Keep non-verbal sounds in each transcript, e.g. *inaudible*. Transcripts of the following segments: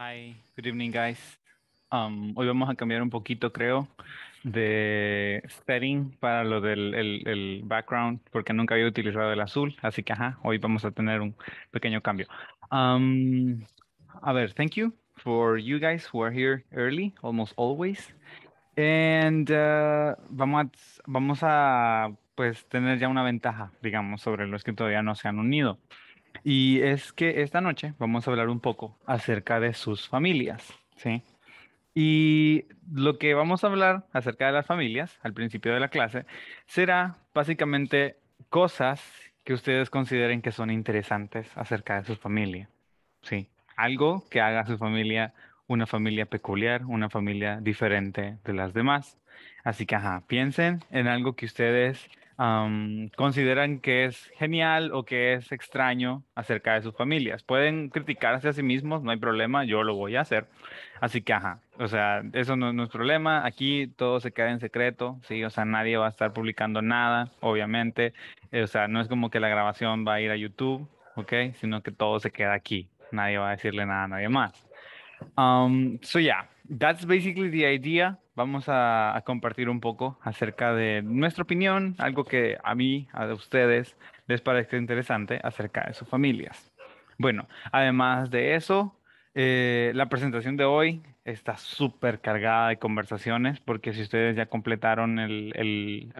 Hi, good evening, guys. Um, hoy vamos a cambiar un poquito, creo, de setting para lo del el, el background, porque nunca había utilizado el azul, así que ajá, hoy vamos a tener un pequeño cambio. Um, a ver, thank you for you guys who are here early, almost always. And uh, vamos a, vamos a pues tener ya una ventaja, digamos, sobre los que todavía no se han unido. Y es que esta noche vamos a hablar un poco acerca de sus familias, ¿sí? Y lo que vamos a hablar acerca de las familias al principio de la clase será básicamente cosas que ustedes consideren que son interesantes acerca de su familia, ¿sí? Algo que haga a su familia una familia peculiar, una familia diferente de las demás. Así que, ajá, piensen en algo que ustedes consideran que es genial o que es extraño acerca de sus familias. Pueden criticarse a sí mismos, no hay problema, yo lo voy a hacer. Así que, ajá, o sea, eso no, es problema. Aquí todo se queda en secreto, ¿sí? O sea, nadie va a estar publicando nada, obviamente. O sea, no es como que la grabación va a ir a YouTube, ¿ok? Sino que todo se queda aquí. Nadie va a decirle nada a nadie más. Um, so yeah, that's basically the idea. Vamos a, compartir un poco acerca de nuestra opinión, algo que a mí, a ustedes, les parezca interesante acerca de sus familias. Bueno, además de eso, eh, la presentación de hoy está súper cargada de conversaciones, porque si ustedes ya completaron el,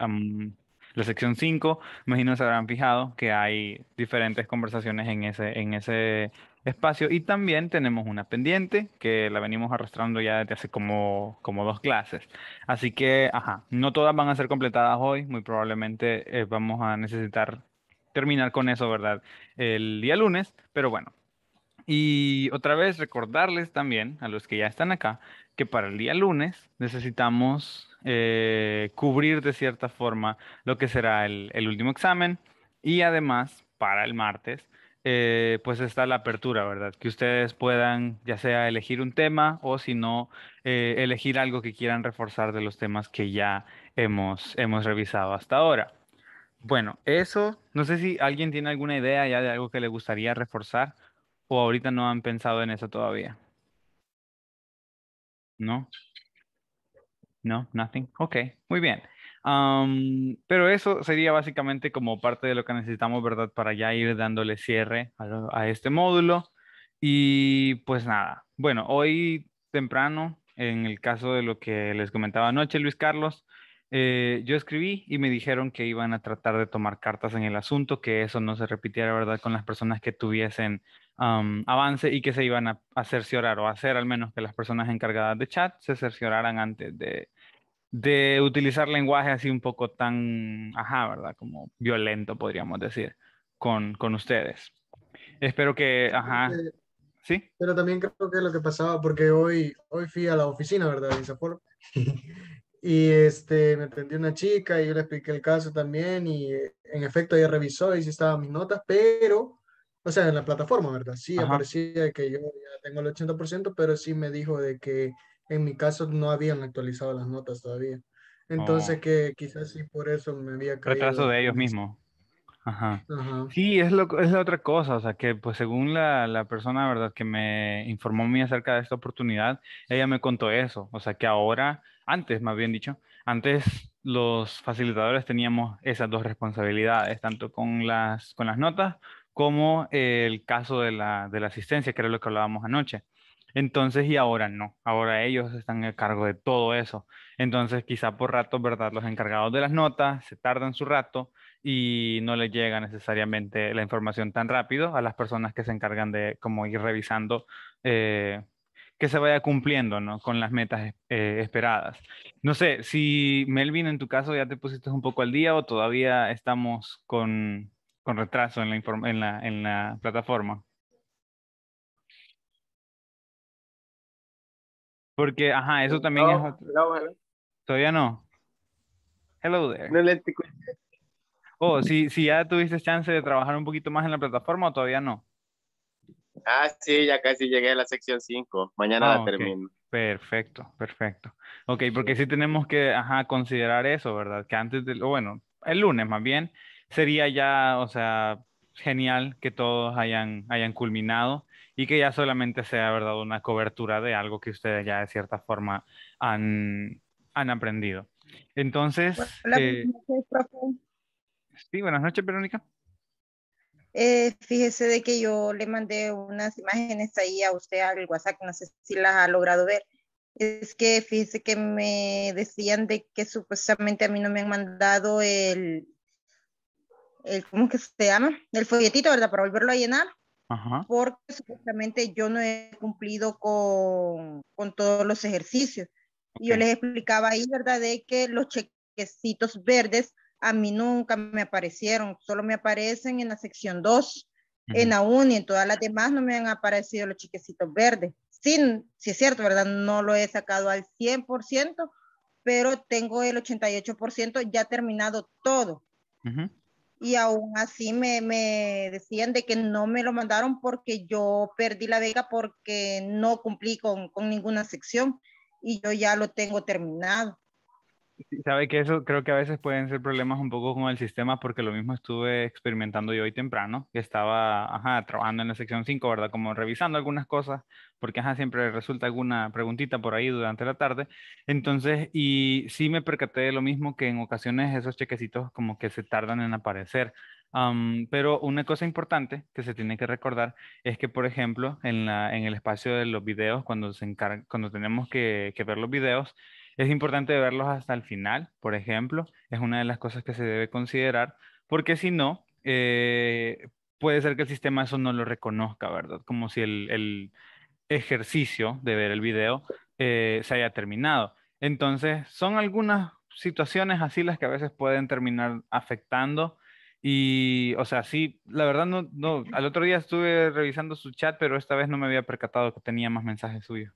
la sección 5, imagino se habrán fijado que hay diferentes conversaciones en ese, en ese espacio. Y también tenemos una pendiente que la venimos arrastrando ya desde hace como, como dos clases. Así que, ajá, no todas van a ser completadas hoy. Muy probablemente eh, vamos a necesitar terminar con eso, ¿verdad? El día lunes, pero bueno. Y otra vez recordarles también a los que ya están acá que para el día lunes necesitamos eh, cubrir de cierta forma lo que será el, el último examen y además para el martes eh, pues está la apertura, ¿verdad? Que ustedes puedan ya sea elegir un tema o si no, eh, elegir algo que quieran reforzar de los temas que ya hemos, hemos revisado hasta ahora. Bueno, eso, no sé si alguien tiene alguna idea ya de algo que le gustaría reforzar o ahorita no han pensado en eso todavía. ¿No? No, nothing. Ok, muy bien pero eso sería básicamente como parte de lo que necesitamos, ¿verdad? Para ya ir dándole cierre a, este módulo. Y pues nada, bueno, hoy temprano, en el caso de lo que les comentaba anoche, Luis Carlos, eh, yo escribí y me dijeron que iban a tratar de tomar cartas en el asunto, que eso no se repitiera, ¿verdad? Con las personas que tuviesen avance y que se iban a, a cerciorar o hacer al menos que las personas encargadas de chat se cercioraran antes de, de utilizar lenguaje así un poco tan, ajá, ¿verdad? Como violento, podríamos decir, con, con ustedes. Espero que, ajá. ¿Sí? Pero también creo que es lo que pasaba, porque hoy, hoy fui a la oficina, ¿verdad? *laughs* y este, me atendió una chica y yo le expliqué el caso también y en efecto ella revisó y sí estaban mis notas, pero, o sea, en la plataforma, ¿verdad? Sí, aparecía que yo ya tengo el 80%, pero sí me dijo de que en mi caso no habían actualizado las notas todavía. Entonces oh. que quizás sí por eso me había caído. Retraso de ellos mismos. Ajá. Sí, es, lo, es la otra cosa, o sea que pues según la, la, persona, ¿verdad? Que me informó a mí acerca de esta oportunidad, ella me contó eso, o sea que ahora, antes más bien dicho, antes los facilitadores teníamos esas dos responsabilidades, tanto con las, con las notas como el caso de la, de la asistencia, que era lo que hablábamos anoche. Entonces, y ahora no, ahora ellos están a cargo de todo eso. Entonces, quizá por rato, ¿verdad? Los encargados de las notas se tardan su rato y no les llega necesariamente la información tan rápido a las personas que se encargan de como ir revisando eh, que se vaya cumpliendo, ¿no? Con las metas eh, esperadas. No sé, si Melvin, en tu caso, ya te pusiste un poco al día o todavía estamos con, con retraso en la, en la, en la plataforma. Porque, ajá, eso también es... Todavía no. Hello there. No le Oh, si, si ya tuviste chance de trabajar un poquito más en la plataforma o todavía no. Ah, sí, ya casi llegué a la sección 5. Mañana la ah, termino. Perfecto, perfecto. Ok, porque sí tenemos que ajá, considerar eso, ¿verdad? Que antes del, bueno, el lunes más bien, sería ya, o sea, genial que todos hayan, hayan culminado y que ya solamente sea, ¿verdad? Una cobertura de algo que ustedes ya de cierta forma han, han aprendido. Entonces... Eh, sí, buenas noches, Verónica. Eh, fíjese de que yo le mandé unas imágenes ahí a usted al WhatsApp, no sé si las ha logrado ver. Es que fíjese que me decían de que supuestamente a mí no me han mandado el, el ¿cómo que se llama? El folletito, ¿verdad? Para volverlo a llenar. Porque supuestamente yo no he cumplido con, con todos los ejercicios. Y yo les explicaba ahí, ¿verdad? De que los chequecitos verdes a mí nunca me aparecieron, solo me aparecen en la sección 2, en la 1 y en todas las demás no me han aparecido los chiquecitos verdes. Sí, sí es cierto, ¿verdad? No lo he sacado al 100%, pero tengo el 88% ya terminado todo. Y aún así me, me, decían de que no me lo mandaron porque yo perdí la beca porque no cumplí con, con ninguna sección y yo ya lo tengo terminado. Sabe que eso creo que a veces pueden ser problemas un poco con el sistema porque lo mismo estuve experimentando yo hoy temprano, que estaba trabajando en la sección 5, ¿verdad? Como revisando algunas cosas, porque siempre resulta alguna preguntita por ahí durante la tarde. Entonces, y sí me percaté de lo mismo que en ocasiones esos chequecitos como que se tardan en aparecer. pero una cosa importante que se tiene que recordar es que, por ejemplo, en, la, en el espacio de los videos, cuando, se cuando tenemos que ver los videos, es importante verlos hasta el final, por ejemplo, es una de las cosas que se debe considerar, porque si no, eh, puede ser que el sistema eso no lo reconozca, ¿verdad? Como si el, ejercicio de ver el video eh, se haya terminado. Entonces, son algunas situaciones así las que a veces pueden terminar afectando. Y, o sea, sí, la verdad no, no, al otro día estuve revisando su chat, pero esta vez no me había percatado que tenía más mensajes suyos.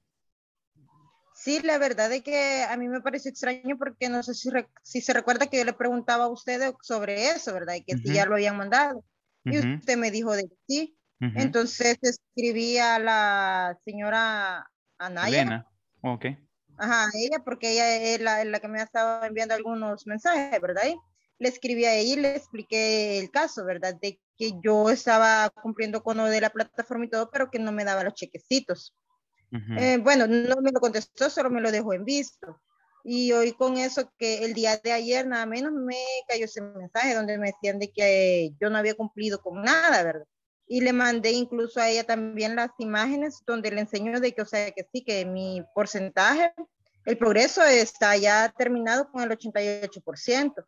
Sí, la verdad es que a mí me parece extraño porque no sé si, si se recuerda que yo le preguntaba a usted sobre eso, ¿verdad? Y que si ya lo habían mandado. Y usted me dijo de sí. Entonces escribí a la señora Anaya. Elena, ok. Ajá, ella, porque ella es la, la que me ha estado enviando algunos mensajes, ¿verdad? Y le escribí a ella y le expliqué el caso, ¿verdad? De que yo estaba cumpliendo con lo de la plataforma y todo, pero que no me daba los chequecitos. Eh, bueno, no me lo contestó, solo me lo dejó en visto. Y hoy con eso que el día de ayer nada menos me cayó ese mensaje donde me decían de que yo no había cumplido con nada, ¿verdad? Y le mandé incluso a ella también las imágenes donde le enseño de que, o sea, que sí, que mi porcentaje, el progreso está ya terminado con el 88%.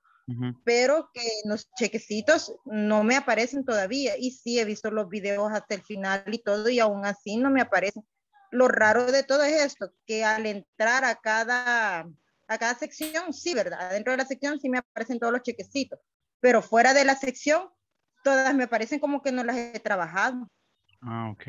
pero que los chequecitos no me aparecen todavía y sí he visto los videos hasta el final y todo y aún así no me aparecen lo raro de todo es esto, que al entrar a cada, a cada sección, sí, ¿verdad? Dentro de la sección sí me aparecen todos los chequecitos, pero fuera de la sección, todas me parecen como que no las he trabajado. Ah, ok.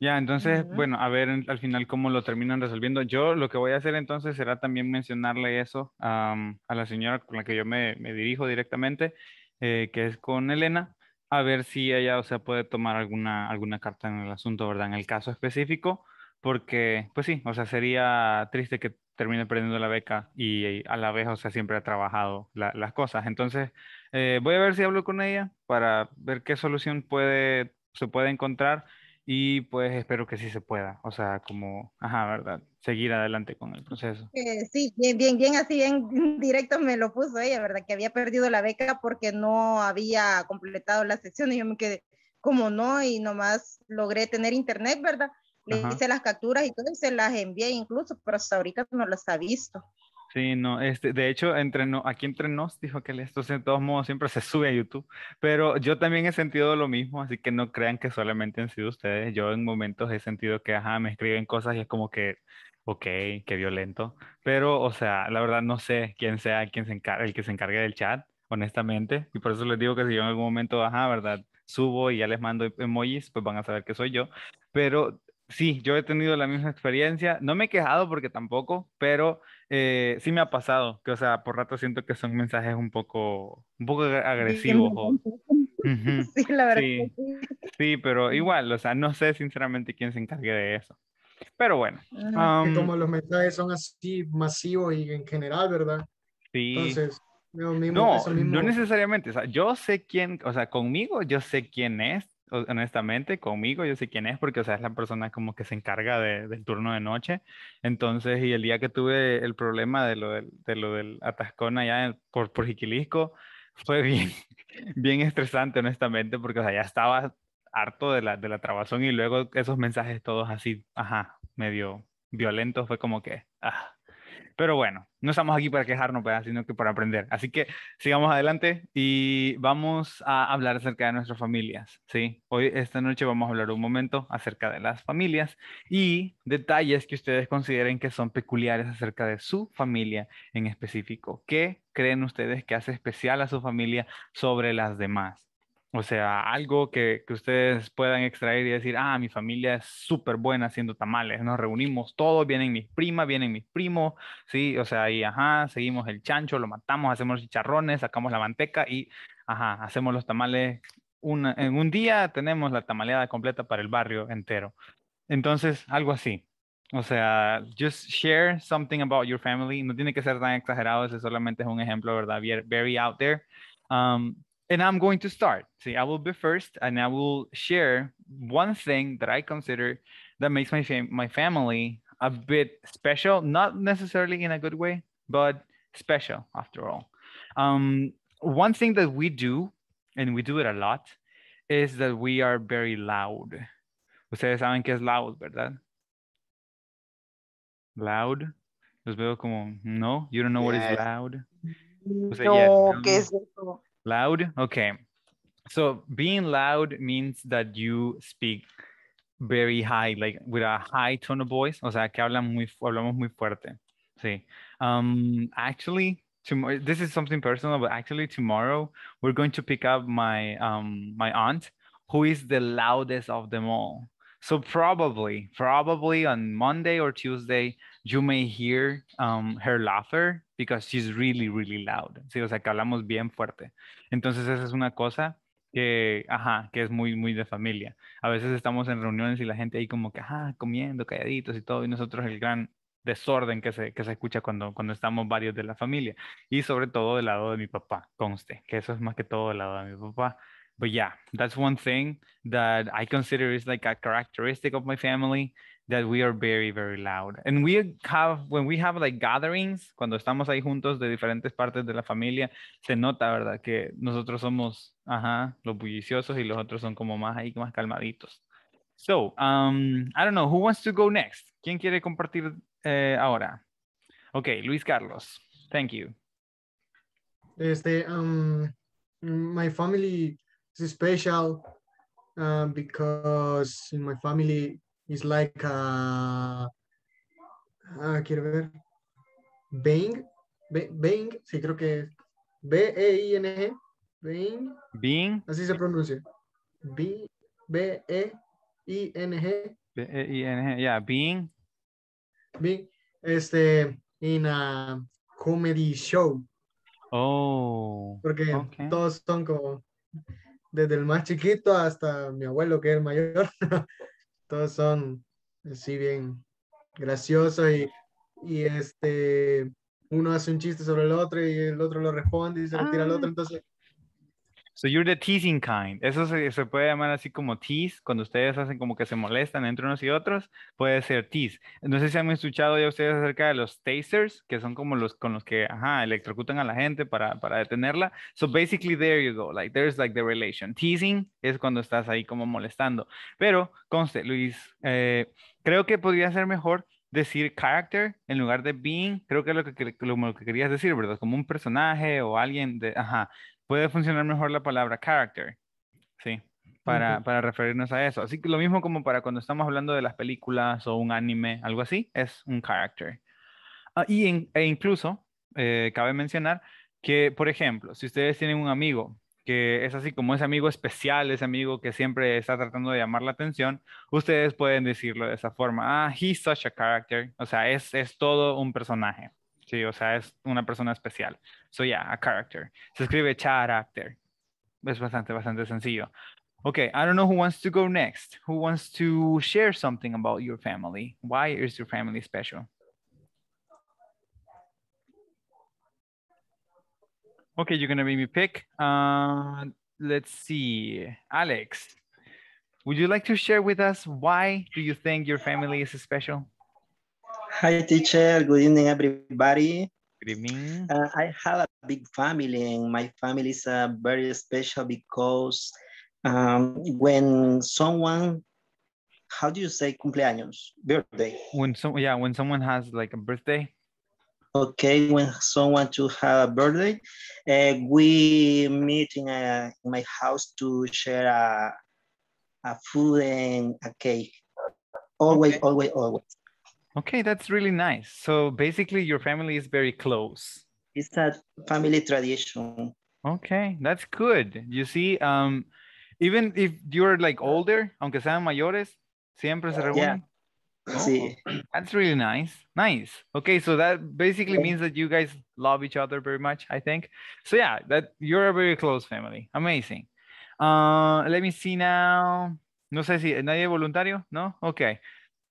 Ya, entonces, bueno, a ver al final cómo lo terminan resolviendo. Yo lo que voy a hacer entonces será también mencionarle eso a la señora con la que yo me, me dirijo directamente, eh, que es con Elena, a ver si ella, o sea, puede tomar alguna, alguna carta en el asunto, ¿verdad? En el caso específico, porque, pues sí, o sea, sería triste que termine perdiendo la beca y, a la vez, o sea, siempre ha trabajado las cosas. Entonces, eh, voy a ver si hablo con ella para ver qué solución puede, se puede encontrar y pues espero que sí se pueda, o sea, como, ajá, ¿verdad? Seguir adelante con el proceso. Eh, sí, bien, bien, bien, así bien *laughs* directo me lo puso ella, ¿verdad? Que había perdido la beca porque no había completado la sección y yo me quedé como no y nomás logré tener internet, ¿verdad? Le hice las capturas y todo y se las envié incluso, pero hasta ahorita no las ha visto. Sí, no, este, de hecho, entre no, aquí entre nos dijo que esto de todos modos siempre se sube a YouTube, pero yo también he sentido lo mismo, así que no crean que solamente han sido ustedes. Yo en momentos he sentido que, ajá, me escriben cosas y es como que, ok, qué violento, pero, o sea, la verdad no sé quién sea quien se encargue, el que se encargue del chat, honestamente, y por eso les digo que si yo en algún momento, ajá, ¿verdad? Subo y ya les mando emojis, pues van a saber que soy yo, pero Sí, yo he tenido la misma experiencia. No me he quejado porque tampoco, pero eh, sí me ha pasado que, o sea, por rato siento que son mensajes un poco, un poco agresivos. *laughs* Sí, la verdad. Sí, sí, pero igual, o sea, no sé sinceramente quién se encargue de eso. Pero bueno. como los mensajes son así masivos y en general, ¿verdad? Sí. Entonces, no, no necesariamente. O sea, yo sé quién, o sea, conmigo yo sé quién es, honestamente, conmigo, yo sé quién es, porque, o sea, es la persona como que se encarga de, del turno de noche. Entonces, y el día que tuve el problema de lo del, de lo del atascón allá por, por Jiquilisco, fue *laughs* bien, bien estresante, honestamente, porque, o sea, ya estaba harto de la, de la trabazón y luego esos mensajes todos así, ajá, medio violentos, fue como que, ah, pero bueno, no estamos aquí para quejarnos, sino que para aprender. Así que sigamos adelante y vamos a hablar acerca de nuestras familias. ¿sí? Hoy, esta noche, vamos a hablar un momento acerca de las familias y detalles que ustedes consideren que son peculiares acerca de su familia en específico. ¿Qué creen ustedes que hace especial a su familia sobre las demás? O sea, algo que, que, ustedes puedan extraer y decir, ah, mi familia es súper buena haciendo tamales, nos reunimos todos, vienen mis primas, vienen mis primos, sí, o sea, y ajá, seguimos el chancho, lo matamos, hacemos chicharrones, sacamos la manteca y ajá, hacemos los tamales. Una, en un día tenemos la tamaleada completa para el barrio entero. Entonces, algo así. O sea, just share something about your family. No tiene que ser tan exagerado, ese solamente es un ejemplo, ¿verdad? Very out there. Um, and I'm going to start. See, I will be first, and I will share one thing that I consider that makes my fam- my family a bit special, not necessarily in a good way, but special after all. Um, one thing that we do, and we do it a lot, is that we are very loud. Ustedes saben que es loud, ¿verdad? Loud. Los veo como, no, you don't know what is loud. no, yeah, ¿qué es eso? Loud? Okay. So being loud means that you speak very high, like with a high tone of voice. O sea, que hablan muy, hablamos muy fuerte. Sí. Um, actually, tomorrow, this is something personal, but actually tomorrow we're going to pick up my um my aunt, who is the loudest of them all. So probably, probably on Monday or Tuesday, you may hear um, her laughter because she's really, really loud. Sí, o sea, que hablamos bien fuerte. Entonces, esa es una cosa que, ajá, que es muy, muy de familia. A veces estamos en reuniones y la gente ahí como que, ajá, comiendo, calladitos y todo, y nosotros el gran desorden que se, que se escucha cuando, cuando estamos varios de la familia. Y sobre todo del lado de mi papá, conste, que eso es más que todo del lado de mi papá. But yeah, that's one thing that I consider is like a characteristic of my family that we are very, very loud. And we have, when we have like gatherings, cuando estamos ahí juntos de diferentes partes de la familia, se nota, ¿verdad? Que nosotros somos, ajá, los bulliciosos y los otros son como más ahí, más calmaditos. So, um, I don't know, who wants to go next? ¿Quién quiere compartir eh, ahora? Okay, Luis Carlos, thank you. Este, um, my family it's special uh, because in my family it's like uh, uh, quiero ver. Bing Bing sí creo que B E I N G Bing Bing. Así se pronuncia. B B E I N G. B E I N G yeah Bing. Bing este in a comedy show. Oh porque okay. todos son como desde el más chiquito hasta mi abuelo que es el mayor, *laughs* todos son así bien graciosos y, y este, uno hace un chiste sobre el otro y el otro lo responde y se lo tira al otro, ah. entonces So you're the teasing kind. Eso se, se, puede llamar así como tease, cuando ustedes hacen como que se molestan entre unos y otros, puede ser tease. No sé si han escuchado ya ustedes acerca de los tasers, que son como los con los que, ajá, electrocutan a la gente para, para detenerla. So basically there you go, like there's like the relation. Teasing es cuando estás ahí como molestando. Pero, conste, Luis, eh, creo que podría ser mejor decir character en lugar de being, creo que es lo que, lo, que querías decir, ¿verdad? Como un personaje o alguien de, ajá, puede funcionar mejor la palabra character, ¿sí? Para, para referirnos a eso. Así que lo mismo como para cuando estamos hablando de las películas o un anime, algo así, es un character. Ah, y e incluso, eh, cabe mencionar que, por ejemplo, si ustedes tienen un amigo que es así como ese amigo especial, ese amigo que siempre está tratando de llamar la atención, ustedes pueden decirlo de esa forma, ah, he's such a character, o sea, es, es todo un personaje, sí, o sea, es una persona especial. So yeah, a character. Se escribe character. Es bastante, bastante sencillo. Okay, I don't know who wants to go next. Who wants to share something about your family? Why is your family special? Okay, you're gonna make me pick. Uh, let's see, Alex. Would you like to share with us why do you think your family is special? Hi, teacher. Good evening, everybody. Good evening. Uh, I have a big family, and my family is uh, very special because um, when someone, how do you say cumpleaños, birthday? When some, yeah, when someone has like a birthday. Okay, when someone to have a birthday, uh, we meet in, a, in my house to share a, a food and a cake. Always, okay. always, always. Okay, that's really nice. So basically your family is very close. It's a family tradition. Okay, that's good. You see, um, even if you're like older, aunque sean mayores, siempre se reúnen. Yeah. Oh, That's really nice. Nice. Okay, so that basically means that you guys love each other very much, I think. So yeah, that you're a very close family. Amazing. Uh, let me see now. No sé si nadie voluntario, ¿no? Ok.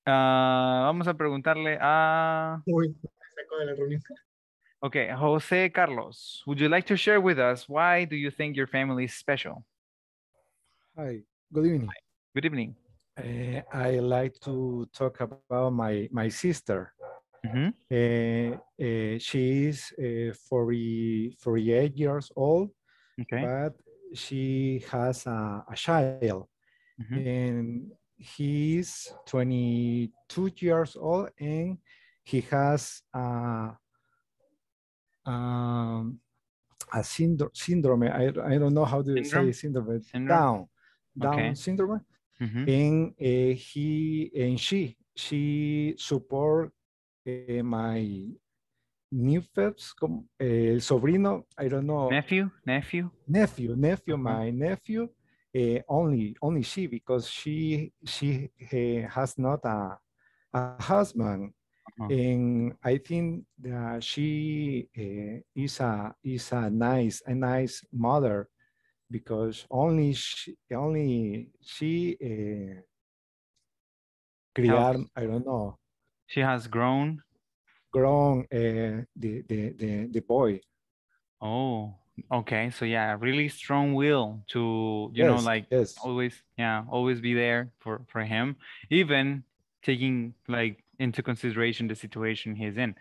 Uh, vamos a preguntarle a... Uy, saco de la reunión. Okay, Jose Carlos, would you like to share with us why do you think your family is special? Hi, good evening. Hi. Good evening. Uh, I like to talk about my my sister. Mm -hmm. uh, uh, she is 40, 48 years old, okay. but she has a, a child, mm -hmm. and he's 22 years old, and he has a, um, a syndrome. syndrome. I, I don't know how to syndrome? say syndrome. syndrome. Down, Down okay. syndrome Mm -hmm. And uh, he and she she support uh, my nephews, uh, el sobrino, I don't know. Nephew, nephew, nephew, nephew, uh -huh. my nephew. Uh, only only she because she she uh, has not a a husband uh -huh. and I think that she uh, is a is a nice a nice mother because only she, only she uh, criar, I don't know. She has grown. Grown uh, the, the, the, the boy. Oh, okay. So yeah, really strong will to, you yes, know, like yes. always, yeah, always be there for, for him, even taking like into consideration the situation he's in.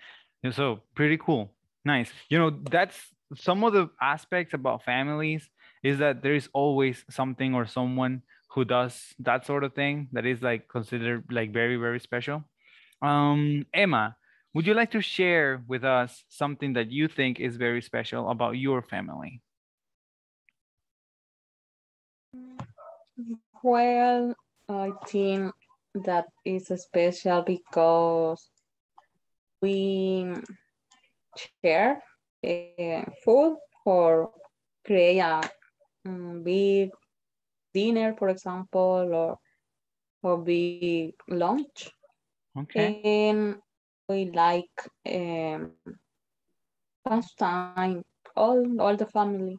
So pretty cool. Nice. You know, that's some of the aspects about families is that there is always something or someone who does that sort of thing that is like considered like very very special um emma would you like to share with us something that you think is very special about your family well i think that is special because we share uh, food or create a um, big dinner, for example, or or big lunch. Okay. And we like um, time, all, all the family.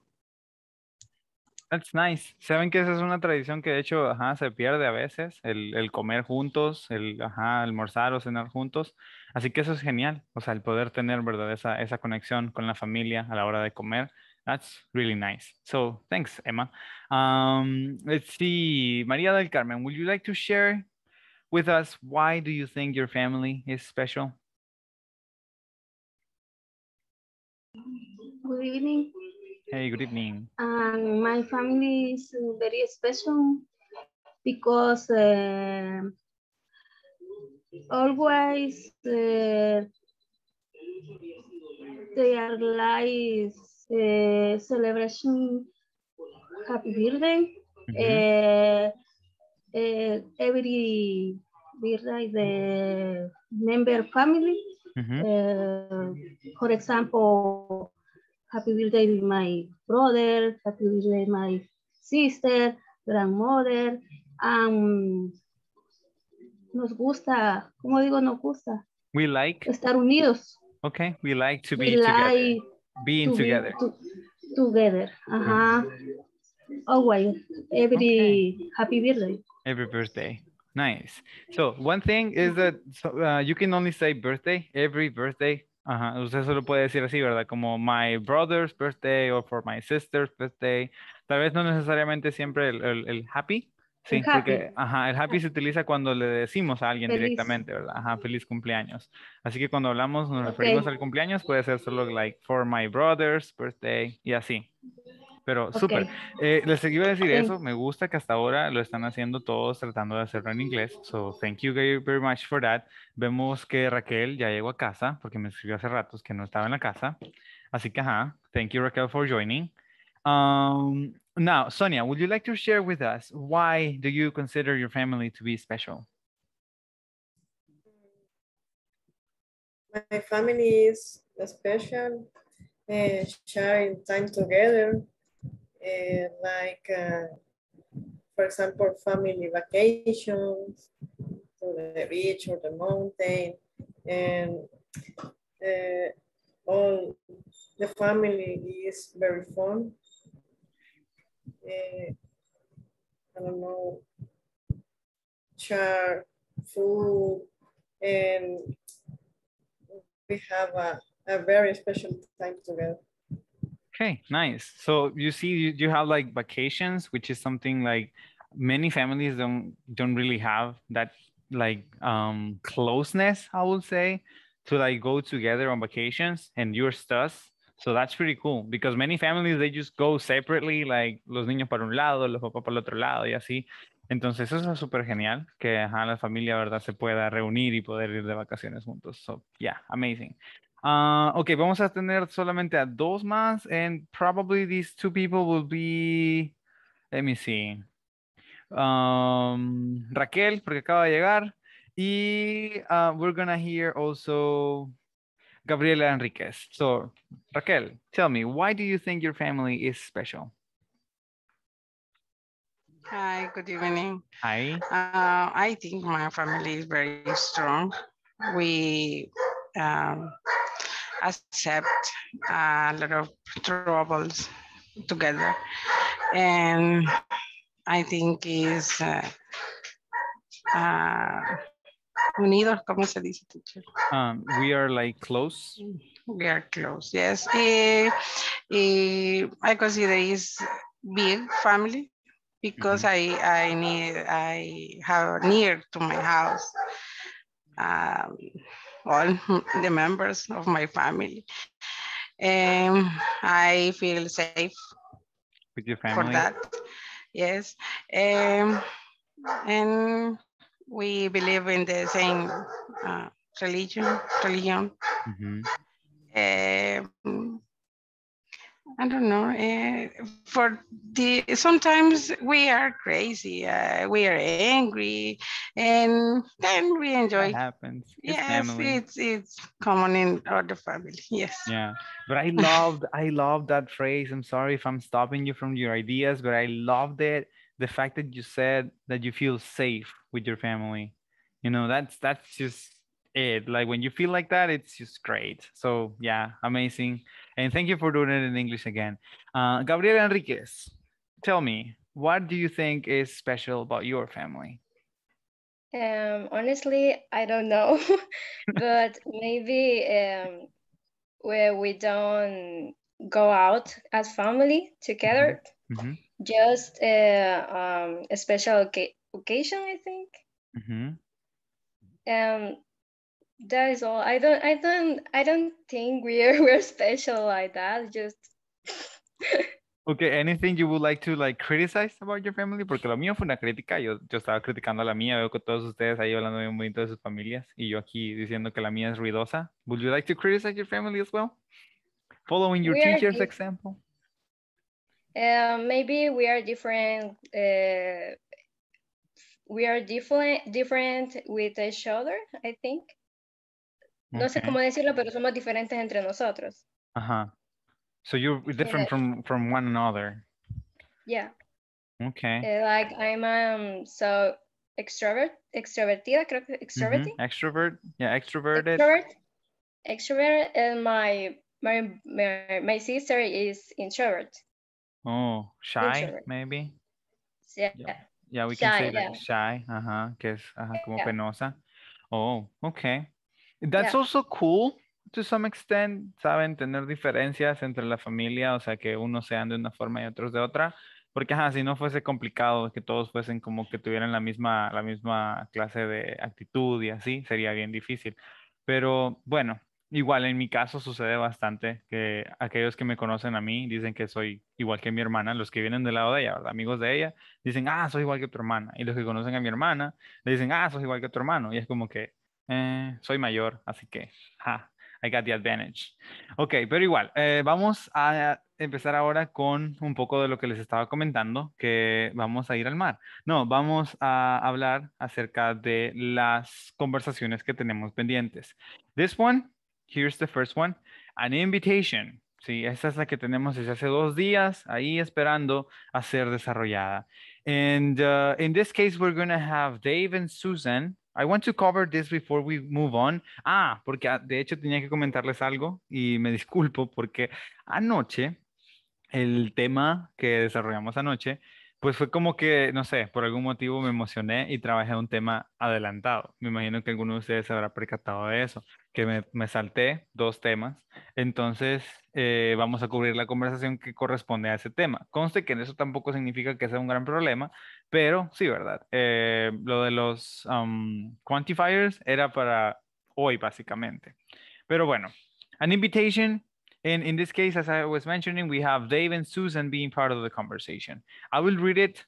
That's nice. Saben que esa es una tradición que de hecho ajá, se pierde a veces, el, el, comer juntos, el almorzar o cenar juntos. Así que eso es genial, o sea, el poder tener, ¿verdad? Esa, esa conexión con la familia a la hora de comer. That's really nice. So thanks, Emma. Um, let's see, Maria del Carmen, would you like to share with us why do you think your family is special? Good evening. Hey, good evening. Um, my family is very special because uh, always uh, they are like uh, celebration happy birthday mm -hmm. uh, uh, every birthday the member family mm -hmm. for example happy birthday my brother happy birthday my sister grandmother um, nos gusta, ¿cómo digo nos gusta? We like. Estar unidos. Okay, we like to be we together. Like Being to together. Be to, together, ajá. Always, every okay. happy birthday. Every birthday. Nice. So one thing is that so, uh, you can only say birthday, every birthday. Ajá, usted solo puede decir así, ¿verdad? Como my brother's birthday or for my sister's birthday. Tal vez no necesariamente siempre el, el, el happy, Sí, porque ajá, el happy se utiliza cuando le decimos a alguien directamente, ¿verdad? Ajá, feliz cumpleaños. Así que cuando hablamos, nos referimos al cumpleaños, puede ser solo like for my brother's birthday y así. Pero súper. Eh, les iba a decir eso, me gusta que hasta ahora lo están haciendo todos tratando de hacerlo en inglés. So, thank you very, very much for that. Vemos que Raquel ya llegó a casa, porque me escribió hace ratos que no estaba en la casa. Así que, ajá, thank you Raquel for joining. Um, now, Sonia, would you like to share with us why do you consider your family to be special? My family is special, uh, sharing time together, uh, like, uh, for example, family vacations to the beach or the mountain, and uh, all the family is very fun uh, I don't know, share food, and we have a, a very special time together. Okay, nice. So you see, you, you have like vacations, which is something like many families don't don't really have that like um closeness, I would say, to like go together on vacations. And yours does. So that's pretty cool because many families they just go separately, like los niños para un lado, los papás para el otro lado y así. Entonces eso es súper genial que ajá, la familia, ¿verdad? Se pueda reunir y poder ir de vacaciones juntos. So yeah, amazing. Uh, ok, vamos a tener solamente a dos más and probably these two people will be, let me see. Um, Raquel, porque acaba de llegar. Y uh, we're gonna hear also Gabriela Enriquez. So, Raquel, tell me, why do you think your family is special? Hi, good evening. Hi. Uh, I think my family is very strong. We um, accept a lot of troubles together. And I think is uh, uh, Unidos, ¿cómo se dice, teacher? Um, we are like close. We are close, yes. Eh, eh, I consider is big family because mm -hmm. I I need I have near to my house um, all *laughs* the members of my family. And I feel safe with your family for that. Yes. Um, and we believe in the same uh, religion, religion. Mm -hmm. uh, I don't know. Uh, for the sometimes we are crazy, uh, we are angry, and then we enjoy. That happens. It's yes, family. it's it's common in other family. Yes. Yeah, but I loved I loved that phrase. I'm sorry if I'm stopping you from your ideas, but I loved it the fact that you said that you feel safe with your family you know that's that's just it like when you feel like that it's just great so yeah amazing and thank you for doing it in english again uh, gabriela enriquez tell me what do you think is special about your family um honestly i don't know *laughs* but maybe um where we don't go out as family together mm -hmm just a, um, a special occasion, I think. Mm-hmm. Um, that is all. I don't, I don't, I don't think we're *laughs* we're special like that. Just *laughs* Okay, anything you would like to like criticize about your family? Porque lo mío fue una crítica. Yo, yo estaba criticando a la mía. Veo que todos ustedes ahí hablando bien bonito de sus familias y yo aquí diciendo que la mía es ruidosa. Would you like to criticize your family as well? Following your We teacher's example. Uh, maybe we are different. Uh, we are different, different with each other. I think. No sé cómo decirlo, pero somos diferentes entre nosotros. Uh-huh. So you're different Yeah. from from one another. Yeah. Okay. Uh, like I'm um so extrovert, extrovertida, creo que Mhm. extroverted. Extrovert. Yeah, extroverted. Extrovert, extrovert, and my my my my sister is introvert. Oh, shy, Introvert. maybe. Yeah. Yeah, we can say yeah. like shy, ajá, que es ajá, como Yeah. penosa. Oh, okay. That's Yeah. also cool to some extent, saben, tener diferencias entre la familia, o sea, que unos sean de una forma y otros de otra, porque ajá, si no fuese complicado que todos fuesen como que tuvieran la misma, la misma clase de actitud y así, sería bien difícil. Pero bueno, igual en mi caso sucede bastante que aquellos que me conocen a mí dicen que soy igual que mi hermana, los que vienen del lado de ella, ¿verdad? amigos de ella, dicen, ah, soy igual que tu hermana. Y los que conocen a mi hermana le dicen, ah, soy igual que tu hermano. Y es como que, eh, soy mayor, así que, ja, I got the advantage. Ok, pero igual, eh, vamos a empezar ahora con un poco de lo que les estaba comentando, que vamos a ir al mar. No, vamos a hablar acerca de las conversaciones que tenemos pendientes. This one, here's the first one, an invitation. Sí, esta es la que tenemos desde hace dos días ahí esperando a ser desarrollada. And uh, in this case, we're going to have Dave and Susan. I want to cover this before we move on. Ah, porque ah, de hecho tenía que comentarles algo y me *laughs* disculpo porque anoche el tema que desarrollamos anoche, pues fue como que, no sé, por algún motivo me emocioné y trabajé un tema adelantado. Me imagino que alguno de ustedes se habrá percatado de eso, que me, me salté dos temas. Entonces, eh, vamos a cubrir la conversación que corresponde a ese tema. Conste que eso tampoco significa que sea un gran problema, pero sí, ¿verdad? Eh, lo de los um, quantifiers era para hoy, básicamente. Pero bueno, an invitation And in this case, as I was mentioning, we have Dave and Susan being part of the conversation. I will read it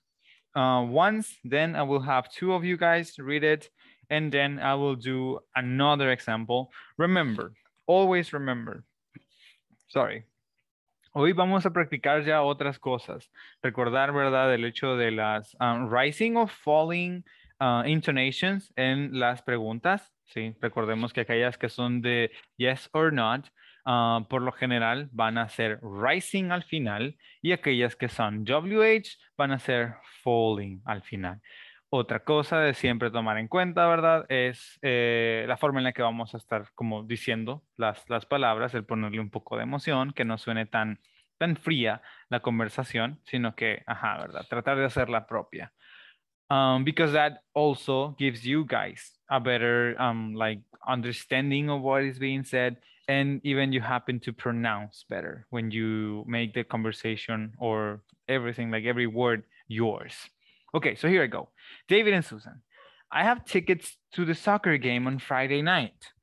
uh, once, then I will have two of you guys read it, and then I will do another example. Remember, always remember, sorry. Hoy vamos a practicar ya otras cosas. Recordar, ¿verdad? El hecho de las um, rising or falling uh, intonations en las preguntas. Sí, recordemos que aquellas que son de yes or not, uh, por lo general van a ser rising al final y aquellas que son WH van a ser falling al final. Otra cosa de siempre tomar en cuenta, ¿verdad? Es eh, la forma en la que vamos a estar como diciendo las, las palabras, el ponerle un poco de emoción, que no suene tan, tan fría la conversación, sino que, ajá, ¿verdad? Tratar de hacerla propia. Um, because that also gives you guys a better um, like understanding of what is being said and even you happen to pronounce better when you make the conversation or everything like every word yours. Okay so here i go. David and susan i have tickets to the soccer game on friday night.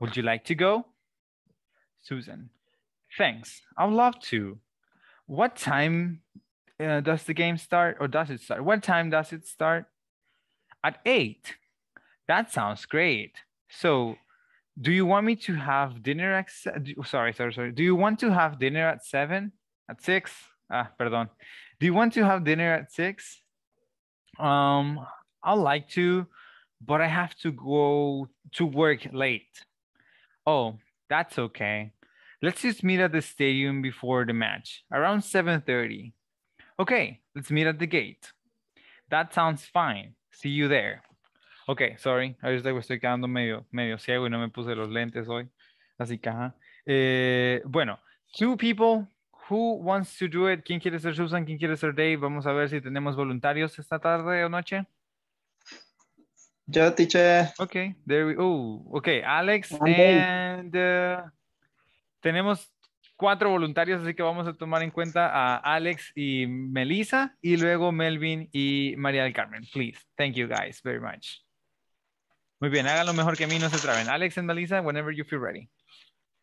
Would you like to go? Susan thanks. I'd love to. What time uh, does the game start or does it start? What time does it start? At eight. That sounds great. So do you want me to have dinner at sorry sorry sorry. Do you want to have dinner at seven? At six? Ah perdón. Do you want to have dinner at six? Um i'd like to but i have to go to work late. Oh that's okay. Let's just meet at the stadium before the match around 7:30 okay let's meet at the gate. That sounds fine. See you there Ok, sorry, ahorita estoy quedando medio, medio ciego y no me puse los lentes hoy. Así que, ajá. Eh, bueno, two people, who wants to do it? ¿Quién quiere ser Susan? ¿Quién quiere ser Dave? Vamos a ver si tenemos voluntarios esta tarde o noche. Yo, teacher. Ok, there we, oh, ok, Alex and uh, tenemos cuatro voluntarios, así que vamos a tomar en cuenta a Alex y Melissa y luego Melvin y María del Carmen. Please, thank you guys very much. Muy bien, háganlo mejor que a mí, no se traben. Alex and Melissa, whenever you feel ready.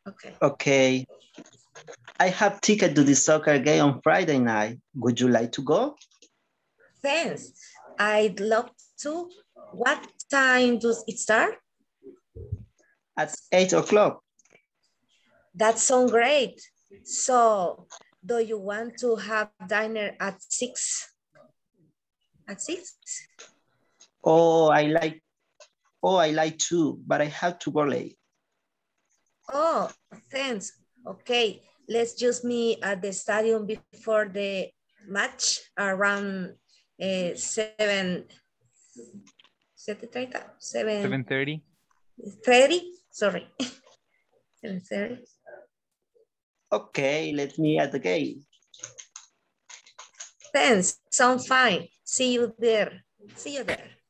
Okay. Okay. I have ticket to the soccer game on Friday night. Would you like to go? Thanks. I'd love to. What time does it start? At eight o'clock. That sounds great. So, do you want to have dinner at six? At six? Oh, I like, oh, I like to, but I have to go late. Oh, thanks. Okay, let's just meet at the stadium before the match around uh, 7, 7.30? 7, 7.30? 30, sorry. *laughs* 7.30. Okay, let me at the gate. Thanks, sound fine. See you there. See you there.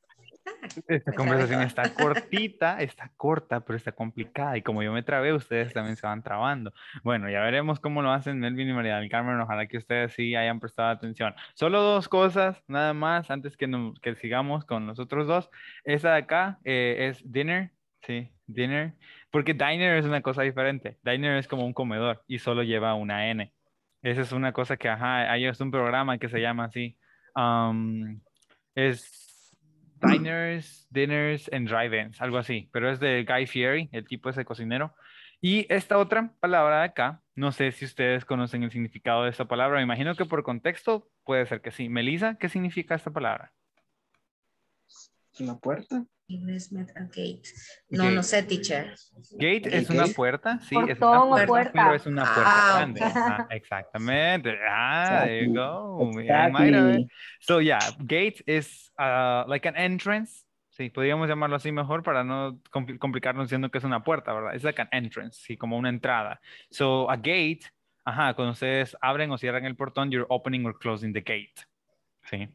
Esta conversación está cortita, *laughs* está corta, pero está complicada. Y como yo me trabé, ustedes también se van trabando. Bueno, ya veremos cómo lo hacen Melvin y María del Carmen. Ojalá que ustedes sí hayan prestado atención. Solo dos cosas, nada más, antes que, que sigamos con los otros dos. Esa de acá eh, es dinner, sí, dinner. Porque diner es una cosa diferente. Diner es como un comedor y solo lleva una N. Esa es una cosa que, ajá, hay un programa que se llama así. Um, es diners, dinners and drive-ins, algo así, pero es de Guy Fieri, el tipo ese cocinero. Y esta otra palabra de acá, no sé si ustedes conocen el significado de esta palabra, me imagino que por contexto puede ser que sí. Melissa, ¿qué significa esta palabra? Una puerta. Investment gate. No, no sé, teacher. Gate es una puerta, sí, es una puerta, pero es una puerta ah, grande. Ah, exactamente. Ah, there you go. Exactly. So yeah, gate is uh, like an entrance. Sí, podríamos llamarlo así mejor para no complicarnos diciendo que es una puerta, ¿verdad? Es like an entrance, sí, como una entrada. So a gate, ajá, cuando ustedes abren o cierran el portón, you're opening or closing the gate. Sí.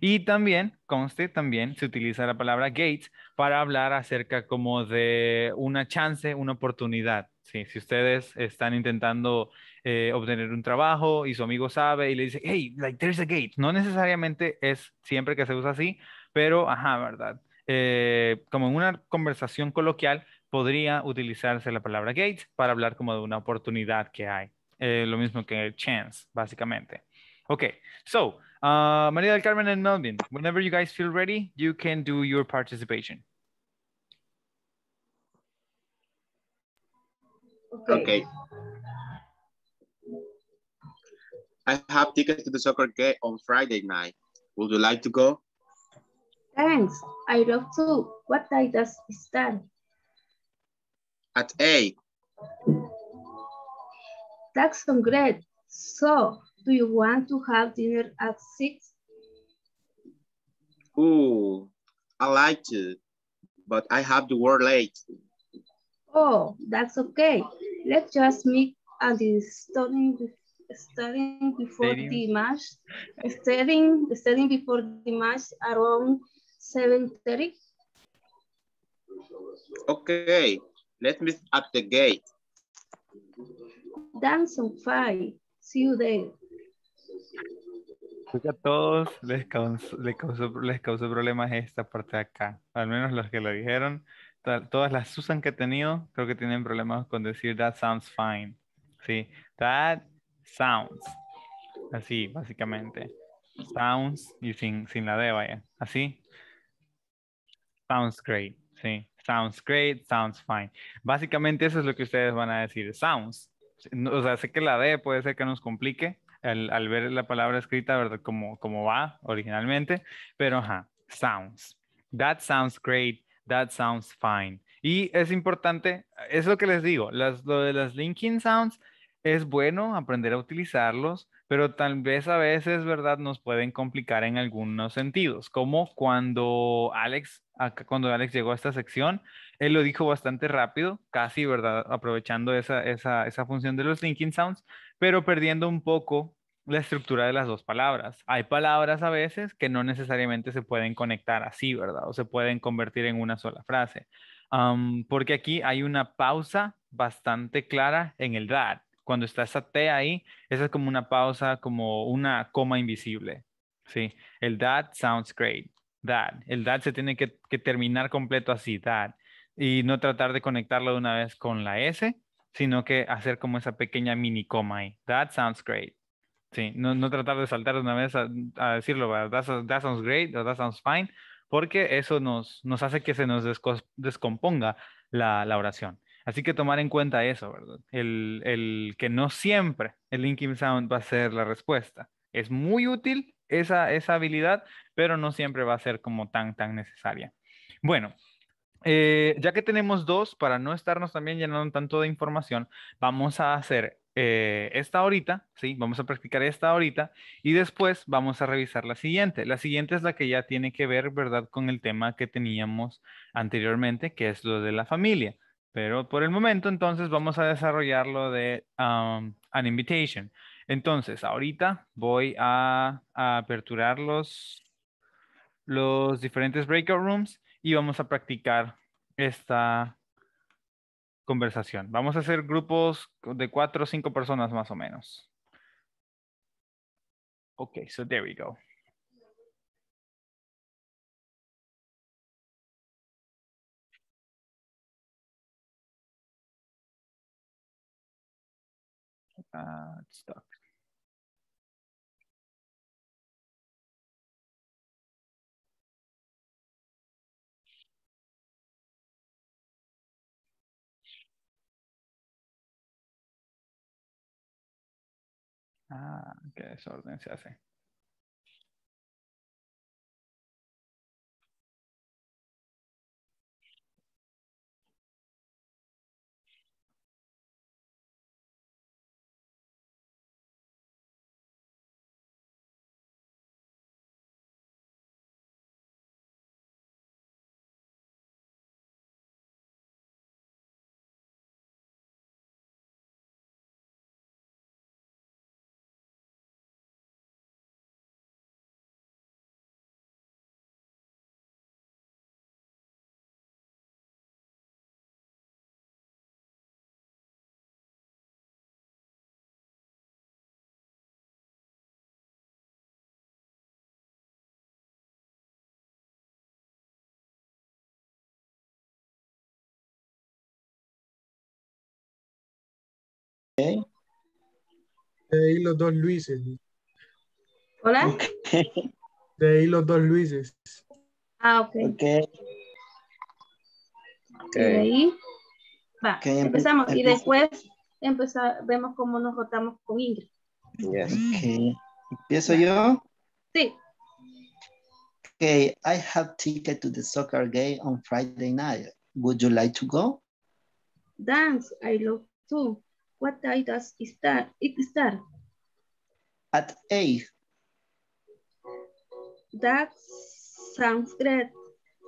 Y también, conste, también se utiliza la palabra gates para hablar acerca como de una chance, una oportunidad. Sí, si ustedes están intentando eh, obtener un trabajo y su amigo sabe y le dice, hey, like there's a gate. No necesariamente es siempre que se usa así, pero, ajá, ¿verdad? Eh, como en una conversación coloquial podría utilizarse la palabra gate para hablar como de una oportunidad que hay. Eh, lo mismo que chance, básicamente. Ok, so Uh, Maria del Carmen and Melvin, whenever you guys feel ready, you can do your participation. Okay. okay. I have tickets to the soccer game on Friday night. Would you like to go? Thanks. I'd love to. What time does it start? At 8. That's so great. So, do you want to have dinner at six? Oh, I like to, but I have to work late. Oh, that's okay. Let's just meet at the studying, studying before Stadium. the match. Studying, studying before the match around 7.30. Okay, let's meet at the gate. That's on fine. See you there. Creo que a todos les causó, les, causó, les causó problemas esta parte de acá. Al menos los que lo dijeron. Todas las Susan que he tenido, creo que tienen problemas con decir that sounds fine. Sí, that sounds. Así, básicamente. Sounds y sin, sin la D, vaya. Así. Sounds great. Sí. Sounds great, sounds fine. Básicamente eso es lo que ustedes van a decir. Sounds. O sea, sé que la D puede ser que nos complique, al, ver la palabra escrita, ¿verdad? Como, como va originalmente, pero ajá, sounds. That sounds great, that sounds fine. Y es importante, es lo que les digo, las, lo de las linking sounds es bueno aprender a utilizarlos, pero tal vez a veces, ¿verdad? Nos pueden complicar en algunos sentidos, como cuando Alex, cuando Alex llegó a esta sección, él lo dijo bastante rápido, casi, ¿verdad? Aprovechando esa, esa, esa función de los linking sounds, pero perdiendo un poco la estructura de las dos palabras. Hay palabras a veces que no necesariamente se pueden conectar así, ¿verdad? O se pueden convertir en una sola frase. porque aquí hay una pausa bastante clara en el that. Cuando está esa T ahí, esa es como una pausa, como una coma invisible. ¿sí? El that sounds great. That. El that se tiene que, que terminar completo así, that. Y no tratar de conectarlo de una vez con la S sino que hacer como esa pequeña mini coma ahí. That sounds great. Sí, no, no tratar de saltar una vez a, decirlo, that, that, sounds great o that sounds fine, porque eso nos, nos hace que se nos descomponga la, la oración. Así que tomar en cuenta eso, ¿verdad? El, el, que no siempre el linking sound va a ser la respuesta. Es muy útil esa, esa habilidad, pero no siempre va a ser como tan, tan necesaria. Bueno, eh, ya que tenemos dos, para no estarnos también llenando tanto de información, vamos a hacer eh, esta ahorita, ¿sí? Vamos a practicar esta ahorita y después vamos a revisar la siguiente. La siguiente es la que ya tiene que ver, ¿verdad?, con el tema que teníamos anteriormente, que es lo de la familia. Pero por el momento, entonces, vamos a desarrollar lo de um, an invitation. Entonces, ahorita voy a, aperturar los, los diferentes breakout rooms y vamos a practicar esta conversación. Vamos a hacer grupos de cuatro o cinco personas más o menos. Okay, so there we go. Uh, stuck. Ah, qué desorden se hace. De ahí los dos Luises. ¿Hola? De ahí los dos Luises. Ah, ok. okay. De ahí. Va, empezamos. Y después empezar, vemos cómo nos rotamos con Ingrid. Yes. Okay. ¿Empiezo yo? Sí. Okay, I have ticket to the soccer game on Friday night. Would you like to go? Dance, I love to. What time does it start? It start? At 8. That sounds great.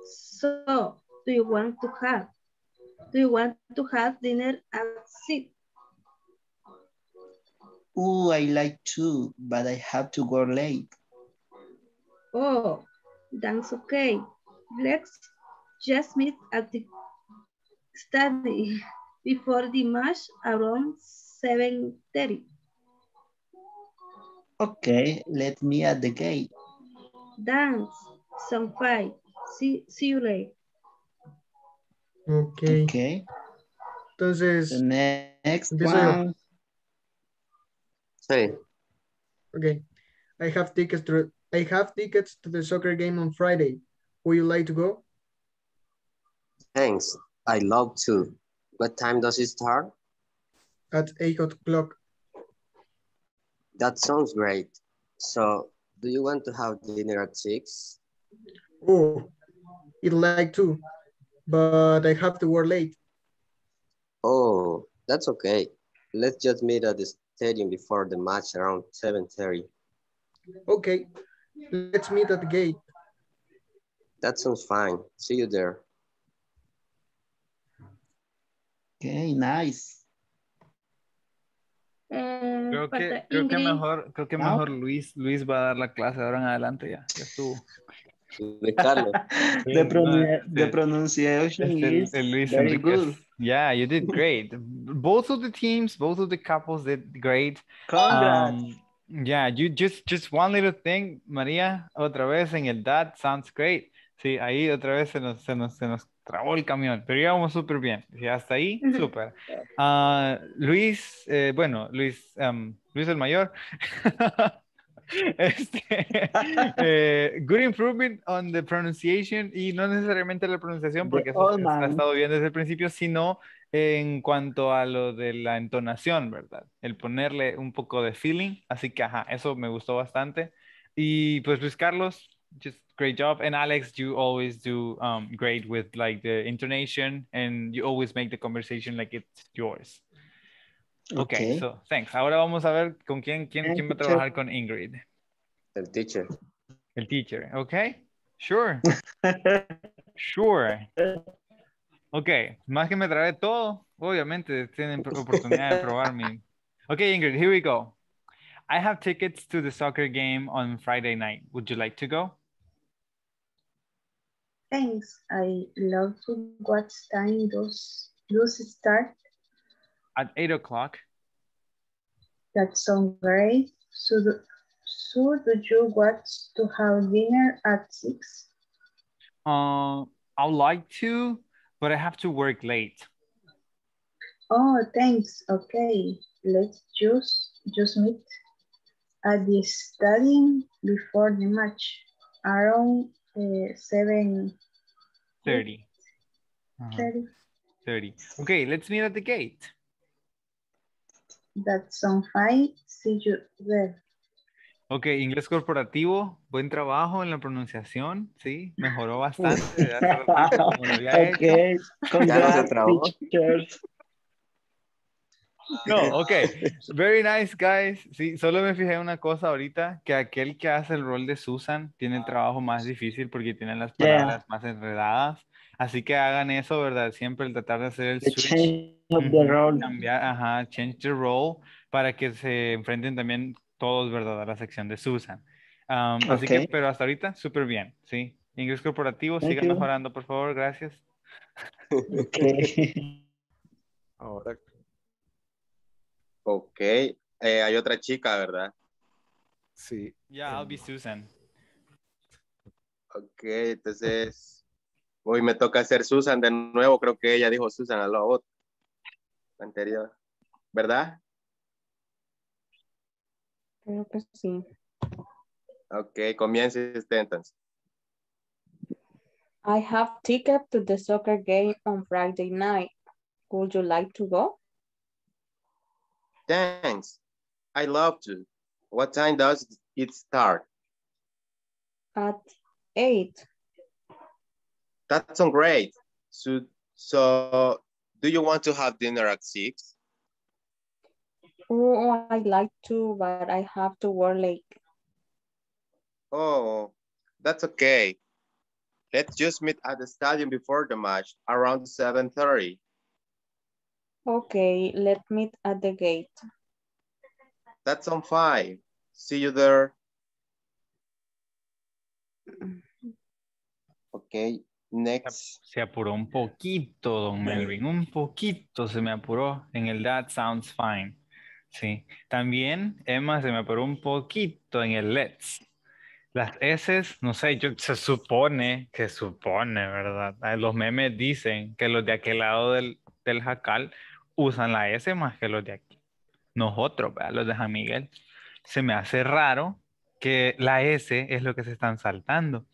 So, do you want to have? Do you want to have dinner at 6? Oh, I like to, but I have to go late. Oh, that's okay. Let's just meet at the study *laughs* before the match around 7.30. Okay, let me at the gate. Dance, some five. See, see you later. Okay. Okay. Entonces, the next one. Sí. Okay. I have tickets to I have tickets to the soccer game on Friday. Would you like to go? Thanks. I love to. What time does it start? At 8 o'clock. That sounds great. So, do you want to have dinner at 6? Oh, I'd like to, but I have to work late. Oh, that's okay. Let's just meet at the stadium before the match around 7.30. Okay, let's meet at the gate. That sounds fine. See you there. Okay, nice. Eh, creo que, creo que mejor, creo que mejor Luis, Luis va a dar la clase ahora en adelante ya, ya estuvo. Ricardo. *laughs* the, pronun the pronunciation is Luis very good. Yeah, you did great. Both of the teams, both of the couples did great. Congrats. Um, yeah, you just just one little thing, María, otra vez en el that sounds great. Sí, ahí otra vez se nos, se nos, se nos trabó el camión, pero íbamos súper bien. Y hasta ahí, súper. Uh, Luis, eh, bueno, Luis, um, Luis el mayor. *laughs* este, *laughs* eh, good improvement on the pronunciation y no necesariamente la pronunciación porque eso ha estado bien desde el principio, sino en cuanto a lo de la entonación, ¿verdad? El ponerle un poco de feeling, así que ajá, eso me gustó bastante. Y pues Luis Carlos, just great job. And Alex, you always do um, great with like the intonation and you always make the conversation like it's yours. Okay, so thanks. Ahora vamos a ver con quién, quién, quién va a trabajar con Ingrid. El teacher. El teacher, okay? Sure. *laughs* sure. Ok, más que me trae todo, obviamente tienen oportunidad de probar mi. Okay, Ingrid, here we go. I have tickets to the soccer game on Friday night. Would you like to go? Thanks. I love to watch time those those start. At eight o'clock. That sounds great. So, do, so do you want to have dinner at six? Uh, I'd like to, but I have to work late. Oh, thanks. Okay, let's just just meet at the stadium before the match around uh, 7 30. Uh -huh. 30. 30. Okay, let's meet at the gate. That's on fine. See you there. Ok, inglés corporativo, buen trabajo en la pronunciación, sí, mejoró bastante. *laughs* ok, No, *laughs* ok. Very nice, guys. Sí, solo me fijé una cosa ahorita, que aquel que hace el rol de Susan tiene el trabajo más difícil porque tiene las palabras más enredadas. Así que hagan eso, ¿verdad? Siempre el tratar de hacer el switch. Change the role. Cambiar, ajá, change the role para que se enfrenten también todos, ¿verdad? A la sección de Susan. Um, así que, pero hasta ahorita, súper bien, ¿sí? Inglés corporativo, sigan mejorando, por favor, gracias. *laughs* Ok. *laughs* Ahora Ok. Eh, hay otra chica, ¿verdad? Sí. Yeah, I'll be Susan. Ok, entonces hoy me toca hacer Susan de nuevo. Creo que ella dijo Susan a la otra anterior, ¿verdad? Creo que sí. Ok, comience usted entonces. I have ticket to the soccer game on Friday night. Would you like to go? Thanks. I love to. What time does it start? At 8. That sounds great. So, so do you want to have dinner at 6? Oh, I like to, but I have to work late. Oh, that's okay. Let's just meet at the stadium before the match around 7.30. Okay, let's meet at the gate. That's on fine. See you there. Ok, next. Se apuró un poquito, don Melvin, un poquito se me apuró en el that sounds fine. Sí, también Emma se me apuró un poquito en el let's. Las S, no sé, yo, se supone, que supone, ¿verdad? Los memes dicen que los de aquel lado del, del jacal usan la S más que los de aquí. Nosotros, los de San Miguel, se me hace raro que la S es lo que se están saltando.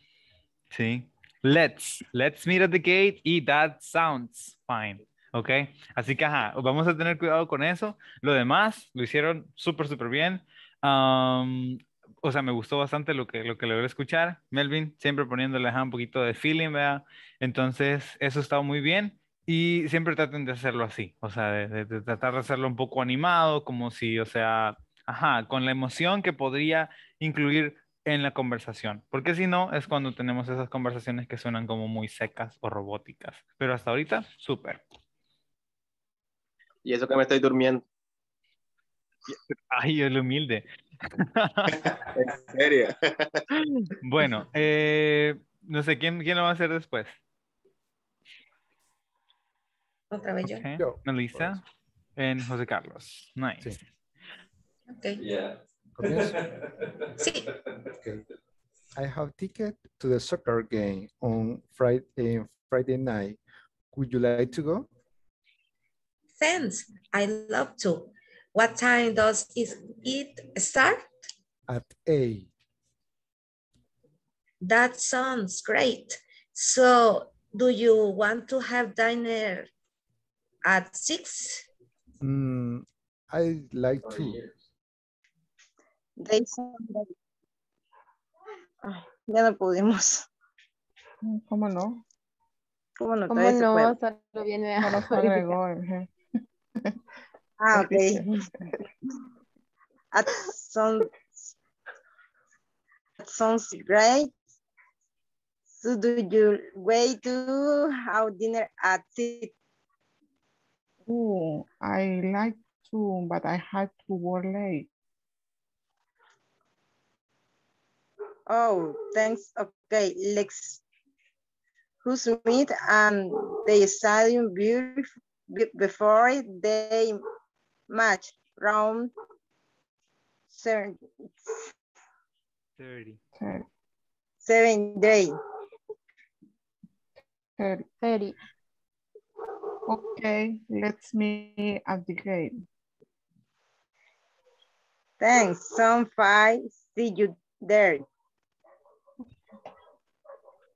¿Sí? Let's, let's meet at the gate y that sounds fine. ¿Ok? Así que, ajá, vamos a tener cuidado con eso. Lo demás lo hicieron súper, súper bien. o sea, me gustó bastante lo que, lo que logré escuchar. Melvin, siempre poniéndole un poquito de feeling, ¿verdad? Entonces, eso estaba muy bien. Y siempre traten de hacerlo así, o sea, de, tratar de hacerlo un poco animado, como si, o sea, ajá, con la emoción que podría incluir en la conversación, porque si no, es cuando tenemos esas conversaciones que suenan como muy secas o robóticas. Pero hasta ahorita, súper. Y eso que me estoy durmiendo. *laughs* Ay, el humilde. *laughs* en serio. *laughs* bueno, eh, no sé, ¿quién, ¿quién lo va a hacer después? Otra vez yo. Okay. Melissa and José Carlos. Nice. Sí. Okay. Yeah. Sí. Okay. I have ticket to the soccer game on Friday, Friday night. Would you like to go? Thanks, I love to. What time does it start? At 8. That sounds great. So do you want to have dinner at 6? Mm, I like to. They Ay, ya no pudimos. ¿Cómo no? ¿Cómo no? ¿Cómo no? Solo viene a Solo se agregó. ajá. Ah, ok. That sounds, that sounds great. So do you way to have dinner at six? Oh, I like to, but I had to work late. Oh, thanks. Okay, let's who's meet and the stadium beautiful before they match round 30. Thirty. seven day. Thirty. 30. Okay, let's meet at the gate. Thanks. Some five. See you there.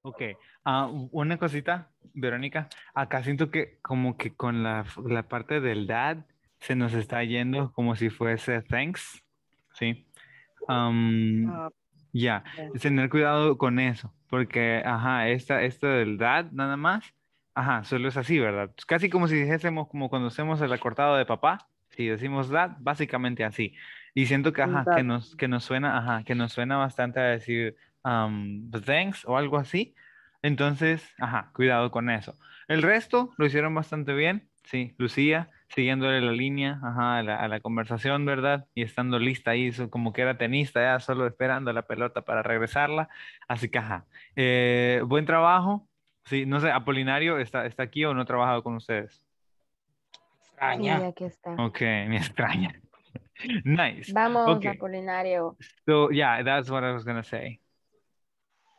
Ok, ah, una cosita, Verónica, acá siento que como que con la, la parte del dad se nos está yendo como si fuese thanks, ¿sí? Am, Ah, ya, ya. tener cuidado con eso, porque, ajá, esta, esto del dad nada más, ajá, solo es así, ¿verdad? Es casi como si dijésemos como cuando hacemos el acortado de papá, si decimos dad, básicamente así. Y siento que, ajá, que nos, que nos suena, ajá, que nos suena bastante a decir um, thanks o algo así. Entonces, ajá, cuidado con eso. El resto lo hicieron bastante bien, sí, Lucía, siguiéndole la línea, ajá, a la, a la conversación, ¿verdad? Y estando lista ahí, como que era tenista, ya solo esperando la pelota para regresarla. Así que, ajá, Eh, buen trabajo. Sí, no sé, Apolinario, ¿está, está aquí o no ha trabajado con ustedes? Sí, aquí está. Ok, *laughs* me extraña. Nice. Vamos, Ok. Apolinario. So, yeah, that's what I was gonna say.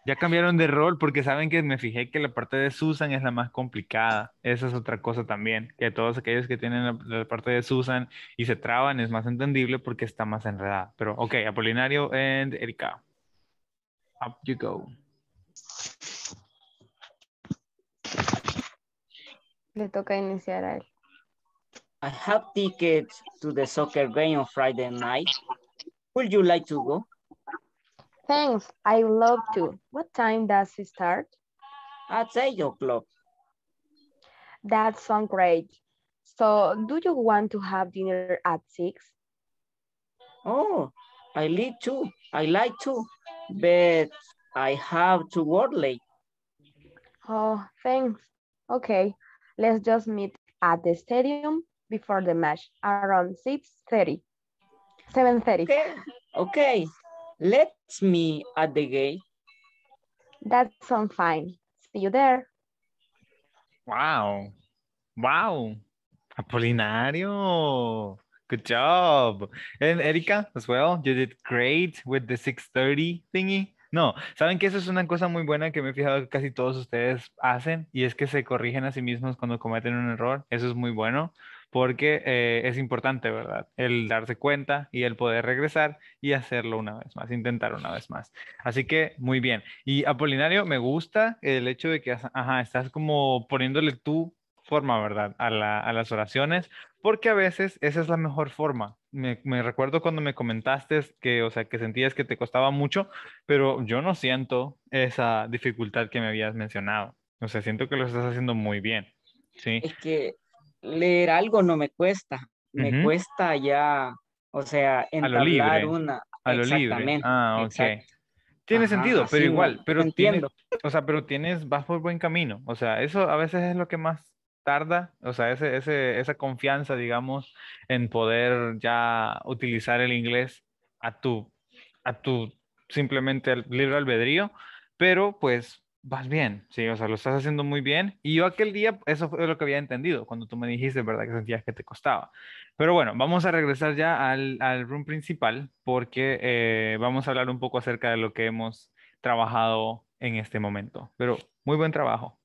Ya cambiaron de rol porque saben que me fijé que la parte de Susan es la más complicada. Esa es otra cosa también, que todos aquellos que tienen la, la parte de Susan y se traban es más entendible porque está más enredada. Pero, ok, Apolinario and Erika. Up you go. Le toca iniciar a él. I have tickets to the soccer game on Friday night. Would you like to go? Thanks, I love to. What time does it start? At 8 o'clock. That sounds great. So, do you want to have dinner at 6? Oh, I like to. I like to. But I have to work late. Oh, thanks. Okay, let's just meet at the stadium before the match around 6.30. 7.30. Okay. Okay. Let's meet at the gate. That sounds fine. See you there. Wow. Wow. Apolinario. Good job. And Erika as well. You did great with the 630 thingy. No, saben que eso es una cosa muy buena que me he fijado que casi todos ustedes hacen y es que se corrigen a sí mismos cuando cometen un error. Eso es muy bueno porque eh, es importante, ¿verdad? El darse cuenta y el poder regresar y hacerlo una vez más, intentar una vez más. Así que muy bien. Y Apolinario, me gusta el hecho de que, ajá, estás como poniéndole tu forma, ¿verdad? A, la- a las oraciones, porque a veces esa es la mejor forma. Me, recuerdo cuando me comentaste que, o sea, que sentías que te costaba mucho, pero yo no siento esa dificultad que me habías mencionado. O sea, siento que lo estás haciendo muy bien. Sí. Es que leer algo no me cuesta. Me cuesta ya, o sea, A lo entablar libre. una. A lo libre. Exactamente. Ah, ok. exacto. Tiene Ajá, sentido, pero igual, pero me tienes, entiendo. o sea, pero tienes, vas por buen camino. O sea, eso a veces es lo que más tarda, o sea, ese, ese, esa confianza, digamos, en poder ya utilizar el inglés a tu, a tu simplemente al- libre albedrío, pero pues vas bien, sí, o sea, lo estás haciendo muy bien. Y yo aquel día, eso fue lo que había entendido cuando tú me dijiste, ¿verdad? Que sentías que te costaba. Pero bueno, vamos a regresar ya al, al room principal porque eh, vamos a hablar un poco acerca de lo que hemos trabajado en este momento. Pero muy buen trabajo.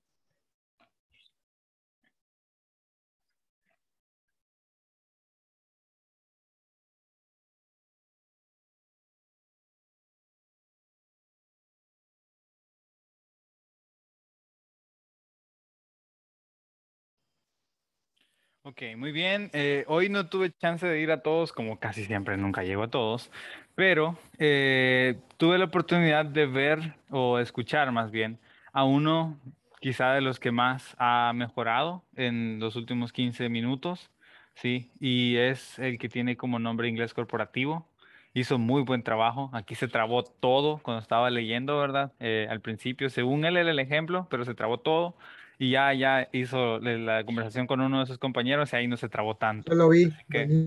Ok, muy bien. Eh, hoy no tuve chance de ir a todos, como casi siempre, nunca llego a todos, pero eh, tuve la oportunidad de ver o escuchar más bien a uno quizá de los que más ha mejorado en los últimos 15 minutos, ¿sí? Y es el que tiene como nombre inglés corporativo. Hizo muy buen trabajo. Aquí se trabó todo cuando estaba leyendo, ¿verdad? Eh, al principio, según él era el ejemplo, pero se trabó todo y ya, ya hizo la conversación con uno de sus compañeros y ahí no se trabó tanto. Yo lo vi.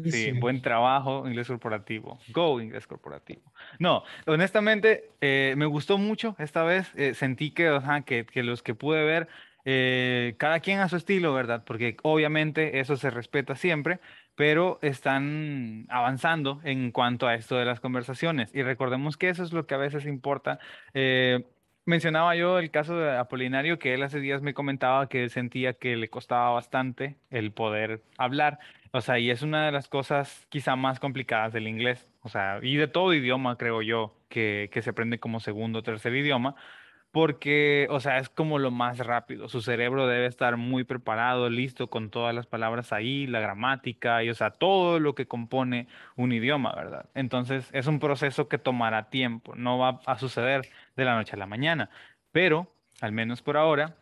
sí, buen trabajo, inglés corporativo. Go, inglés corporativo. No, honestamente, eh, me gustó mucho esta vez. Eh, sentí que, que, que, los que pude ver, eh, cada quien a su estilo, ¿verdad? Porque obviamente eso se respeta siempre, pero están avanzando en cuanto a esto de las conversaciones. Y recordemos que eso es lo que a veces importa. Mencionaba yo el caso de Apolinario, que él hace días me comentaba que él sentía que le costaba bastante el poder hablar. O sea, y es una de las cosas quizá más complicadas del inglés. O sea, y de todo idioma, creo yo, que, que se aprende como segundo o tercer idioma porque, o sea, es como lo más rápido. Su cerebro debe estar muy preparado, listo con todas las palabras ahí, la gramática y, o sea, todo lo que compone un idioma, ¿verdad? Entonces, es un proceso que tomará tiempo, no va a suceder de la noche a la mañana, pero, al menos por ahora,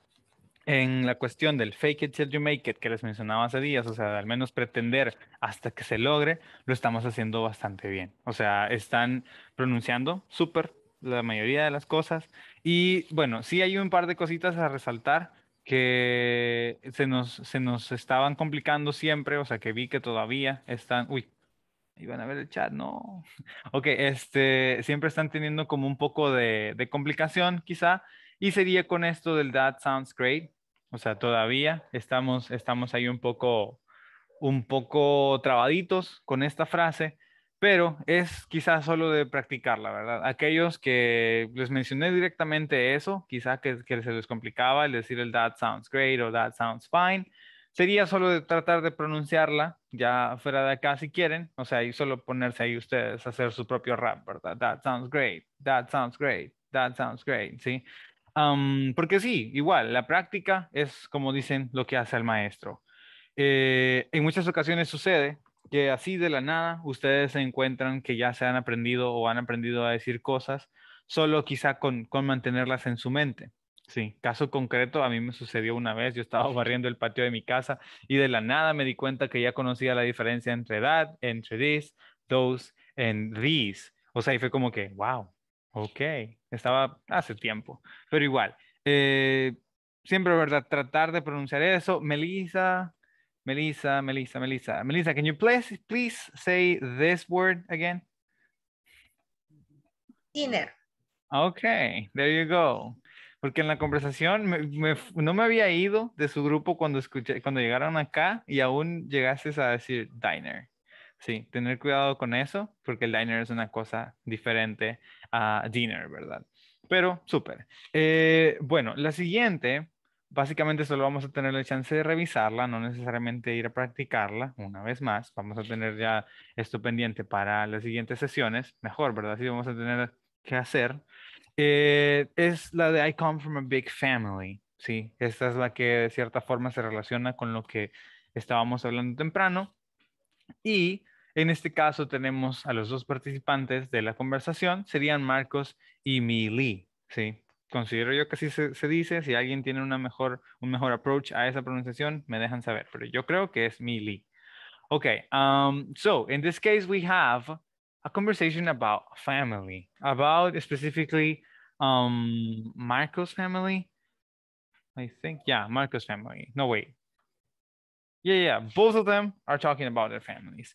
en la cuestión del fake it till you make it que les mencionaba hace días, o sea, al menos pretender hasta que se logre, lo estamos haciendo bastante bien. O sea, están pronunciando súper la mayoría de las cosas. Y bueno, sí hay un par de cositas a resaltar que se nos, se nos estaban complicando siempre, o sea que vi que todavía están, uy, iban a ver el chat, no. *laughs* Ok, este, siempre están teniendo como un poco de, de complicación quizá, y sería con esto del that sounds great, o sea, todavía estamos, estamos ahí un poco, un poco trabaditos con esta frase, pero es quizás solo de practicarla, ¿verdad? Aquellos que les mencioné directamente eso, quizá que, que, se les complicaba el decir el that sounds great o that sounds fine, sería solo de tratar de pronunciarla ya fuera de acá si quieren, o sea, y solo ponerse ahí ustedes a hacer su propio rap, ¿verdad? That sounds great, that sounds great, that sounds great, ¿sí? porque sí, igual, la práctica es, como dicen, lo que hace el maestro. Eh, en muchas ocasiones sucede que así de la nada ustedes se encuentran que ya se han aprendido o han aprendido a decir cosas, solo quizá con, con mantenerlas en su mente. Sí, caso concreto, a mí me sucedió una vez, yo estaba barriendo el patio de mi casa y de la nada me di cuenta que ya conocía la diferencia entre that, entre this, those, and these. O sea, y fue como que, wow, ok, estaba hace tiempo, pero igual. Eh, siempre, ¿verdad? Tratar de pronunciar eso. Melissa, Melissa, Melissa, Melissa. Melissa, can you please, please say this word again? Dinner. Okay, there you go. Porque en la conversación no me había ido de su grupo cuando escuché, cuando llegaron acá y aún llegaste a decir diner. Sí, tener cuidado con eso, porque el diner es una cosa diferente a dinner, ¿verdad? Pero súper. Eh, bueno, la siguiente básicamente solo vamos a tener la chance de revisarla, no necesariamente ir a practicarla una vez más. Vamos a tener ya esto pendiente para las siguientes sesiones. Mejor, ¿verdad? Sí, vamos a tener que hacer. Eh, es la de I come from a big family. Sí, esta es la que de cierta forma se relaciona con lo que estábamos hablando temprano. Y en este caso tenemos a los dos participantes de la conversación, serían Marcos y Mili. Sí, considero yo que sí se, se, dice. Si alguien tiene una mejor, un mejor approach a esa pronunciación, me dejan saber. Pero yo creo que es Mili. Okay, um, so in this case, we have a conversation about family, about specifically um, Marco's family. I think, yeah, Marco's family. No, wait. Yeah, yeah, both of them are talking about their families.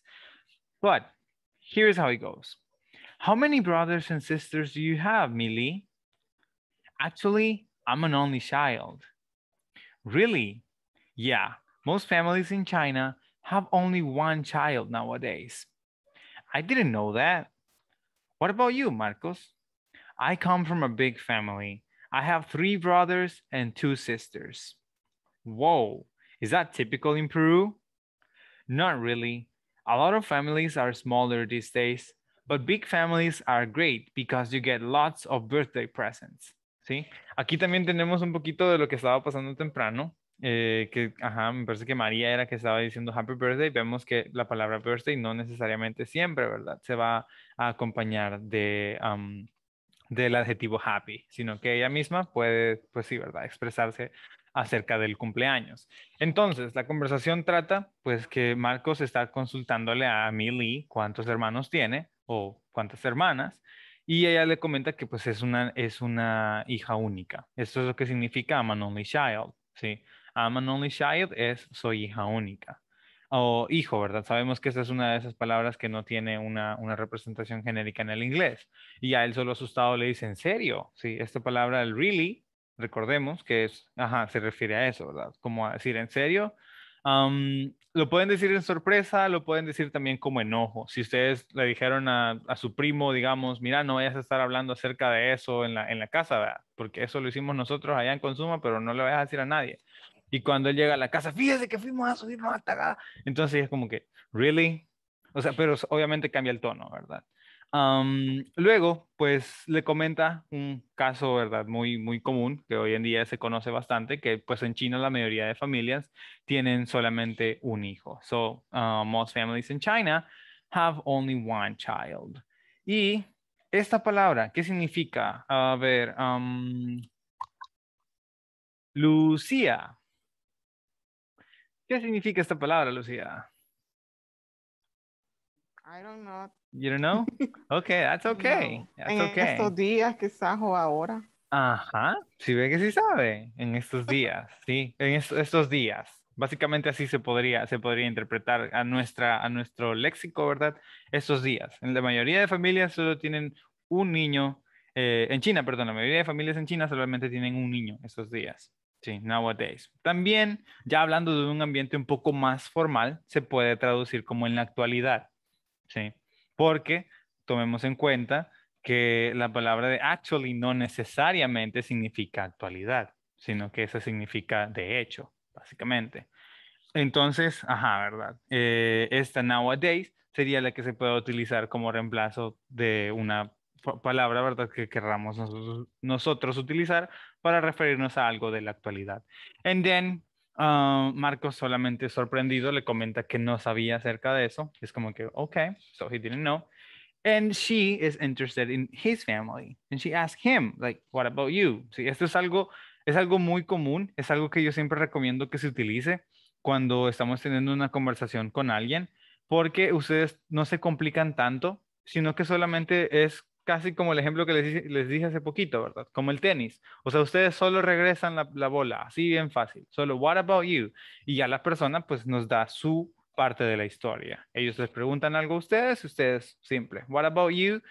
But here's how it goes. How many brothers and sisters do you have, Mili? Actually, I'm an only child. Really? Yeah, most families in China have only one child nowadays. I didn't know that. What about you, Marcos? I come from a big family. I have three brothers and two sisters. Whoa, is that typical in Peru? Not really. A lot of families are smaller these days, but big families are great because you get lots of birthday presents. ¿Sí? Aquí también tenemos un poquito de lo que estaba pasando temprano. eh, que, ajá, me parece que María era que estaba diciendo happy birthday, vemos que la palabra birthday no necesariamente siempre, ¿verdad? Se va a acompañar de, del adjetivo happy, sino que ella misma puede, pues sí, ¿verdad? Expresarse acerca del cumpleaños. Entonces, la conversación trata, pues, que Marcos está consultándole a Millie cuántos hermanos tiene o cuántas hermanas, y ella le comenta que, pues, es una, es una hija única. Esto es lo que significa I'm an only child, ¿sí? I'm an only child es soy hija única. O hijo, ¿verdad? Sabemos que esa es una de esas palabras que no tiene una, una representación genérica en el inglés. Y a él solo asustado le dice, ¿en serio? Sí, esta palabra, el really, recordemos que es, ajá, se refiere a eso, ¿verdad? Como a decir, ¿en serio? Lo pueden decir en sorpresa, lo pueden decir también como enojo. Si ustedes le dijeron a, a, su primo, digamos, mira, no vayas a estar hablando acerca de eso en la, en la casa, ¿verdad? Porque eso lo hicimos nosotros allá en Consuma, pero no le vayas a decir a nadie. Y cuando él llega a la casa, fíjese que fuimos a subir más tagada. Entonces es como que, ¿really? O sea, pero obviamente cambia el tono, ¿verdad? Luego, pues le comenta un caso, ¿verdad? Muy, muy común, que hoy en día se conoce bastante, que pues en China la mayoría de familias tienen solamente un hijo. So, uh, most families in China have only one child. Y esta palabra, ¿qué significa? A ver, Lucía. ¿Qué significa esta palabra, Lucía? I don't know. You don't know? *laughs* Okay, that's okay. That's en okay. estos días quizás o ahora. Ajá, si ve que sí sabe, en estos días, sí, en estos días. Básicamente así se podría, se podría interpretar a, nuestra, a nuestro léxico, ¿verdad? Estos días. En la mayoría de familias solo tienen un niño, eh, en China, perdón, la mayoría de familias en China solamente tienen un niño estos días. Sí, nowadays. También, ya hablando de un ambiente un poco más formal, se puede traducir como en la actualidad. Sí, porque tomemos en cuenta que la palabra de actually no necesariamente significa actualidad, sino que eso significa de hecho, básicamente. Entonces, ajá, ¿verdad? Eh, esta nowadays sería la que se puede utilizar como reemplazo de una palabra, ¿verdad? Que querramos nosotros, utilizar para referirnos a algo de la actualidad. And then, uh, Marcos solamente sorprendido le comenta que no sabía acerca de eso. Es como que, okay, so he didn't know. And she is interested in his family. And she asked him, like, what about you? Sí, esto es algo, es algo muy común, es algo que yo siempre recomiendo que se utilice cuando estamos teniendo una conversación con alguien, porque ustedes no se complican tanto, sino que solamente es casi como el ejemplo que les, dije hace poquito, ¿verdad? Como el tenis. O sea, ustedes solo regresan la, bola, así bien fácil. Solo, what about you? Y ya la persona pues nos da su parte de la historia. Ellos les preguntan algo a ustedes, ustedes simple, what about you?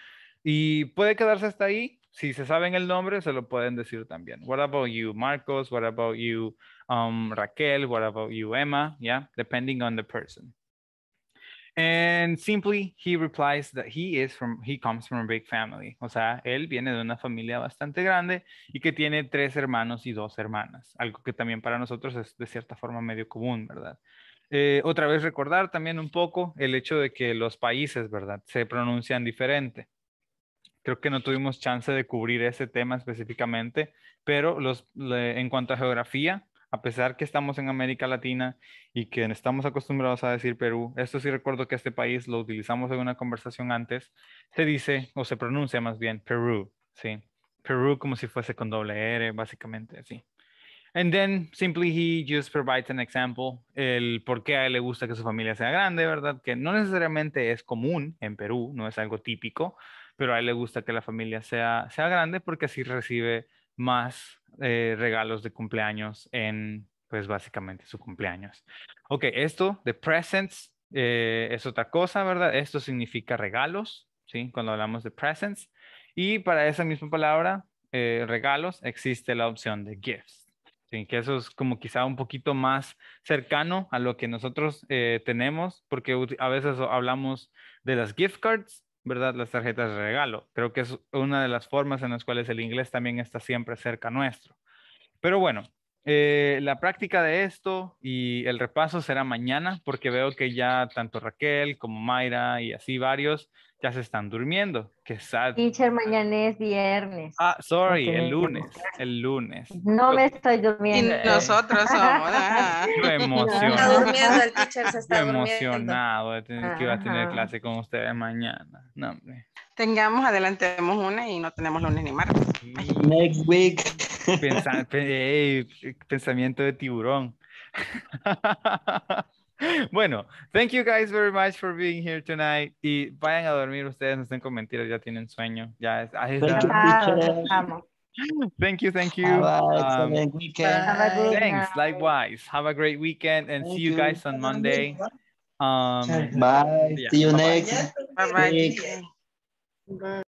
Y puede quedarse hasta ahí. Si se saben el nombre, se lo pueden decir también. What about you, Marcos? What about you, um, Raquel? What about you, Emma? Yeah, depending on the person. And simply he replies that he is from, he comes from a big family. O sea, él viene de una familia bastante grande y que tiene tres hermanos y dos hermanas. Algo que también para nosotros es de cierta forma medio común, ¿verdad? Eh, otra vez recordar también un poco el hecho de que los países, ¿verdad? Se pronuncian diferente. Creo que no tuvimos chance de cubrir ese tema específicamente, pero los, en cuanto a geografía, a pesar que estamos en América Latina y que estamos acostumbrados a decir Perú, esto sí recuerdo que este país lo utilizamos en una conversación antes, se dice o se pronuncia más bien Perú, ¿sí? Perú como si fuese con doble R, básicamente, sí. And then simply he just provides an example, el por qué a él le gusta que su familia sea grande, ¿verdad? Que no necesariamente es común en Perú, no es algo típico, pero a él le gusta que la familia sea, sea grande porque así recibe más eh, regalos de cumpleaños en, pues básicamente su cumpleaños. Ok, esto de presents eh, es otra cosa, ¿verdad? Esto significa regalos, ¿sí? Cuando hablamos de presents. Y para esa misma palabra, eh, regalos, existe la opción de gifts. Sí, que eso es como quizá un poquito más cercano a lo que nosotros tenemos, porque a veces hablamos de las gift cards ¿verdad? Las tarjetas de regalo. Creo que es una de las formas en las cuales el inglés también está siempre cerca nuestro. Pero bueno, eh, la práctica de esto y el repaso será mañana porque veo que ya tanto Raquel como Mayra y así varios ya se están durmiendo. Qué sad. Teacher, mañana es viernes. Ah, sorry, el lunes, el lunes. No me estoy durmiendo. Y nosotros somos. Estoy *laughs* emocionado. Está durmiendo, el teacher se está emocionado de tener que iba a tener clase con ustedes mañana. No, hombre. Tengamos, adelantemos una y no tenemos lunes ni martes. Next week. Pensa- pensamiento de tiburón. *laughs* bueno, thank you guys very much for being here tonight. Y vayan a dormir ustedes, no estén con mentiras, ya tienen sueño. Ya es, ahí Thank está. you. Thank you, thank Um, thanks, likewise. Have a great weekend and Thank see you you. guys on Monday. Um, Bye. yeah, See you next. Bye.